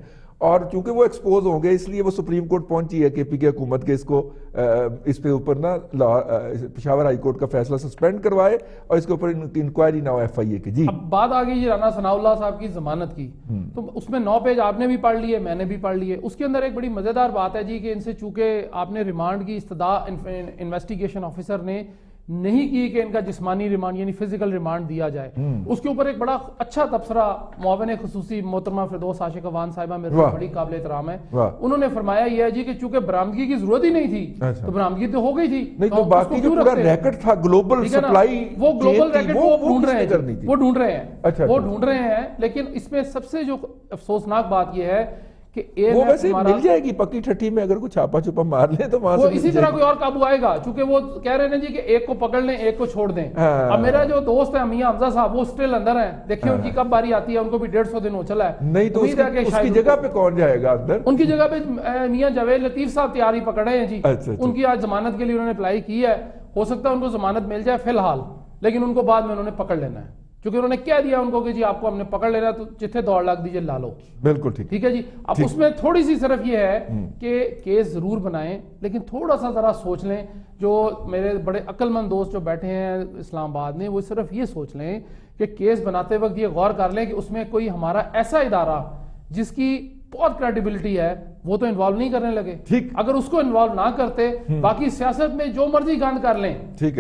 اور چونکہ وہ ایکسپوز ہوں گے اس لیے وہ سپریم کورٹ پہنچی ہے کہ پی کے حکومت کے اس کو اس پہ اوپر نا پشاور ہائی کورٹ کا فیصلہ سسپینڈ کروائے اور اس کے اوپر انکوائری نہ ہو ایف آئی اے کی۔ جی۔ اب بات آ گئی رانا ثناء اللہ صاحب کی ضمانت کی۔ تو اس میں نو پیج آپ نے بھی پڑھ لیے میں نے بھی پڑھ لیے۔ اس کے اندر ایک بڑی مزیدار بات ہے جی کہ ان سے چونکہ آپ نے ریمانڈ کی استدا انویسٹیگیشن آفیسر نے نہیں کی کہ ان کا جسمانی ریمانڈ یعنی فزیکل ریمانڈ دیا جائے اس کے اوپر ایک بڑا اچھا تبصرہ معاون خصوصی محترمہ فردوس عاشق وان صاحبہ میرے۔ بڑی قابل احترام ہے۔ انہوں نے فرمایا یہ ہے جی کہ چونکہ برآمدگی کی ضرورت ہی نہیں تھی اچھا۔ تو برآمدگی تو ہو گئی تھی نہیں تو باقی جو پورا؟ ریکٹ تھا گلوبل؟ سپلائی وہ گلوبل ریکٹ وہ ڈھونڈ رہے ہیں وہ ڈھونڈ رہے ہیں اچھا، وہ اچھا۔ ڈھونڈ رہے ہیں لیکن اس میں سب سے جو افسوسناک بات یہ ہے کہ وہ ویسے مل جائے گی پکی ٹھٹی میں اگر کوئی چھاپا چھپا مار لیں تو وہاں وہ سے اسی طرح۔ کوئی اور قابو آئے گا چونکہ وہ کہہ رہے ہیں جی کہ ایک کو پکڑ لیں ایک کو چھوڑ دیں۔ ہاں۔ اب میرا جو دوست ہے میاں حمزہ صاحب وہ سٹل اندر ہیں۔ دیکھیں ان کی کب باری آتی ہے ان کو بھی ڈیڑھ سو دن ہو چلا ہے۔ نہیں تو اس کی- جگہ پہ کون جائے گا اندر؟ ان کی جگہ پہ میاں جاوید لطیف صاحب تیاری پکڑے ہیں جی۔ اچھا، اچھا۔ ان کی آج ضمانت کے لیے انہوں نے اپلائی کی ہے۔ ہو سکتا ہے ان کو ضمانت مل جائے فی الحال لیکن ان کو بعد میں انہوں نے پکڑ لینا ہے۔ کیونکہ انہوں نے کہہ دیا ان کو کہ جی آپ کو ہم نے پکڑ لینا تو جتنے دوڑ لگ دیجیے لا لو۔ بالکل ٹھیک۔ ٹھیک ہے جی؟ اب اس میں تھوڑی سی صرف یہ ہے کہ کیس ضرور بنائیں لیکن تھوڑا سا ذرا سوچ لیں۔ جو میرے بڑے عقل مند دوست جو بیٹھے ہیں اسلام آباد میں وہ صرف یہ سوچ لیں کہ کیس بناتے وقت یہ غور کر لیں کہ اس میں کوئی ہمارا ایسا ادارہ جس کی بہت کریڈیبلٹی ہے وہ تو انوالو نہیں کرنے لگے۔ ٹھیک۔ اگر اس کو انوالو نہ کرتے باقی سیاست میں جو مرضی گند کر لیں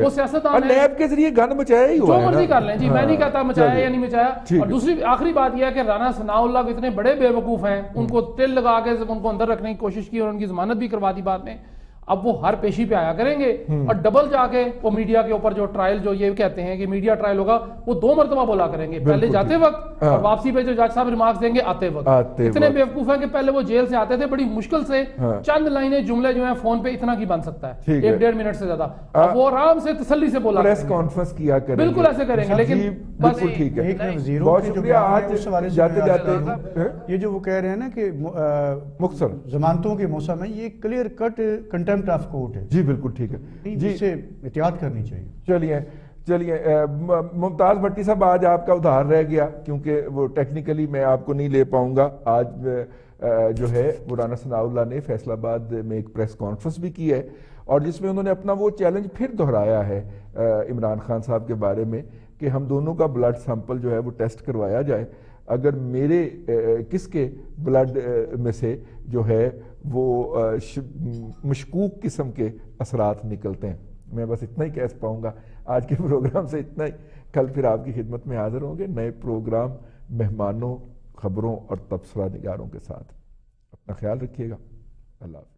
وہ سیاست نیب کے ذریعے گن بچایا ہی ہوا جو مرضی۔ کر لیں۔ جی میں نہیں ہاں، کہتا مچایا۔ یا نہیں مچایا۔ اور۔ دوسری آخری بات یہ ہے کہ رانا ثناء اللہ اتنے بڑے بے وقوف ہیں ان کو تل لگا کے ان کو اندر رکھنے کی کوشش کی اور ان کی ضمانت بھی کروا دی بعد میں۔ اب وہ ہر پیشی پہ آیا کریں گے اور ڈبل جا کے وہ میڈیا کے اوپر جو ٹرائل جو یہ کہتے ہیں کہ میڈیا ٹرائل ہوگا وہ دو مرتبہ بولا کریں گے پہلے جاتے۔ وقت ہاں۔ اور واپسی پہ جو جج صاحب ریمارکس دیں گے آتے وقت اتنے وقت۔ بے وقوف ہیں کہ پہلے وہ جیل سے آتے تھے بڑی مشکل سے ہاں۔ چند لائنیں جملے جو ہیں فون پہ اتنا کی بن سکتا ہے۔ ایک ڈیڑھ منٹ سے زیادہ اب وہ آرام سے تسلی سے بولا پریس کریں گے۔ کانفرنس کیا کریں بالکل ایسے کریں گے لیکن جی بس بالکل ٹھیک ہے ایک میں وزیروں بہت شکریہ آج اس حوالے سے جاتے جاتے ہیں؟ یہ جو وہ کہہ رہے ہیں نا کہ مختصر ضمانتوں کے موسم میں یہ clear cut contempt of court ہے جی بالکل ٹھیک ہے۔ جی۔ سے احتیاط کرنی چاہیے۔ چلیے چلیے ممتاز بھٹی صاحب آج آپ کا ادھار رہ گیا کیونکہ وہ ٹیکنیکلی میں آپ کو نہیں لے پاؤں گا۔ آج جو ہے مولانا ثناء اللہ نے فیصل آباد میں ایک پریس کانفرنس بھی کی ہے اور جس میں انہوں نے اپنا وہ چیلنج پھر دہرایا ہے عمران خان صاحب کے بارے میں کہ ہم دونوں کا بلڈ سیمپل جو ہے وہ ٹیسٹ کروایا جائے۔ اگر میرے کس کے بلڈ میں سے جو ہے وہ مشکوک قسم کے اثرات نکلتے ہیں۔ میں بس اتنا ہی کہہ پاؤں گا۔ آج کے پروگرام سے اتنا ہی۔ کل پھر آپ کی خدمت میں حاضر ہوں گے نئے پروگرام، مہمانوں، خبروں اور تبصرہ نگاروں کے ساتھ۔ اپنا خیال رکھیے گا۔ اللہ حافظ۔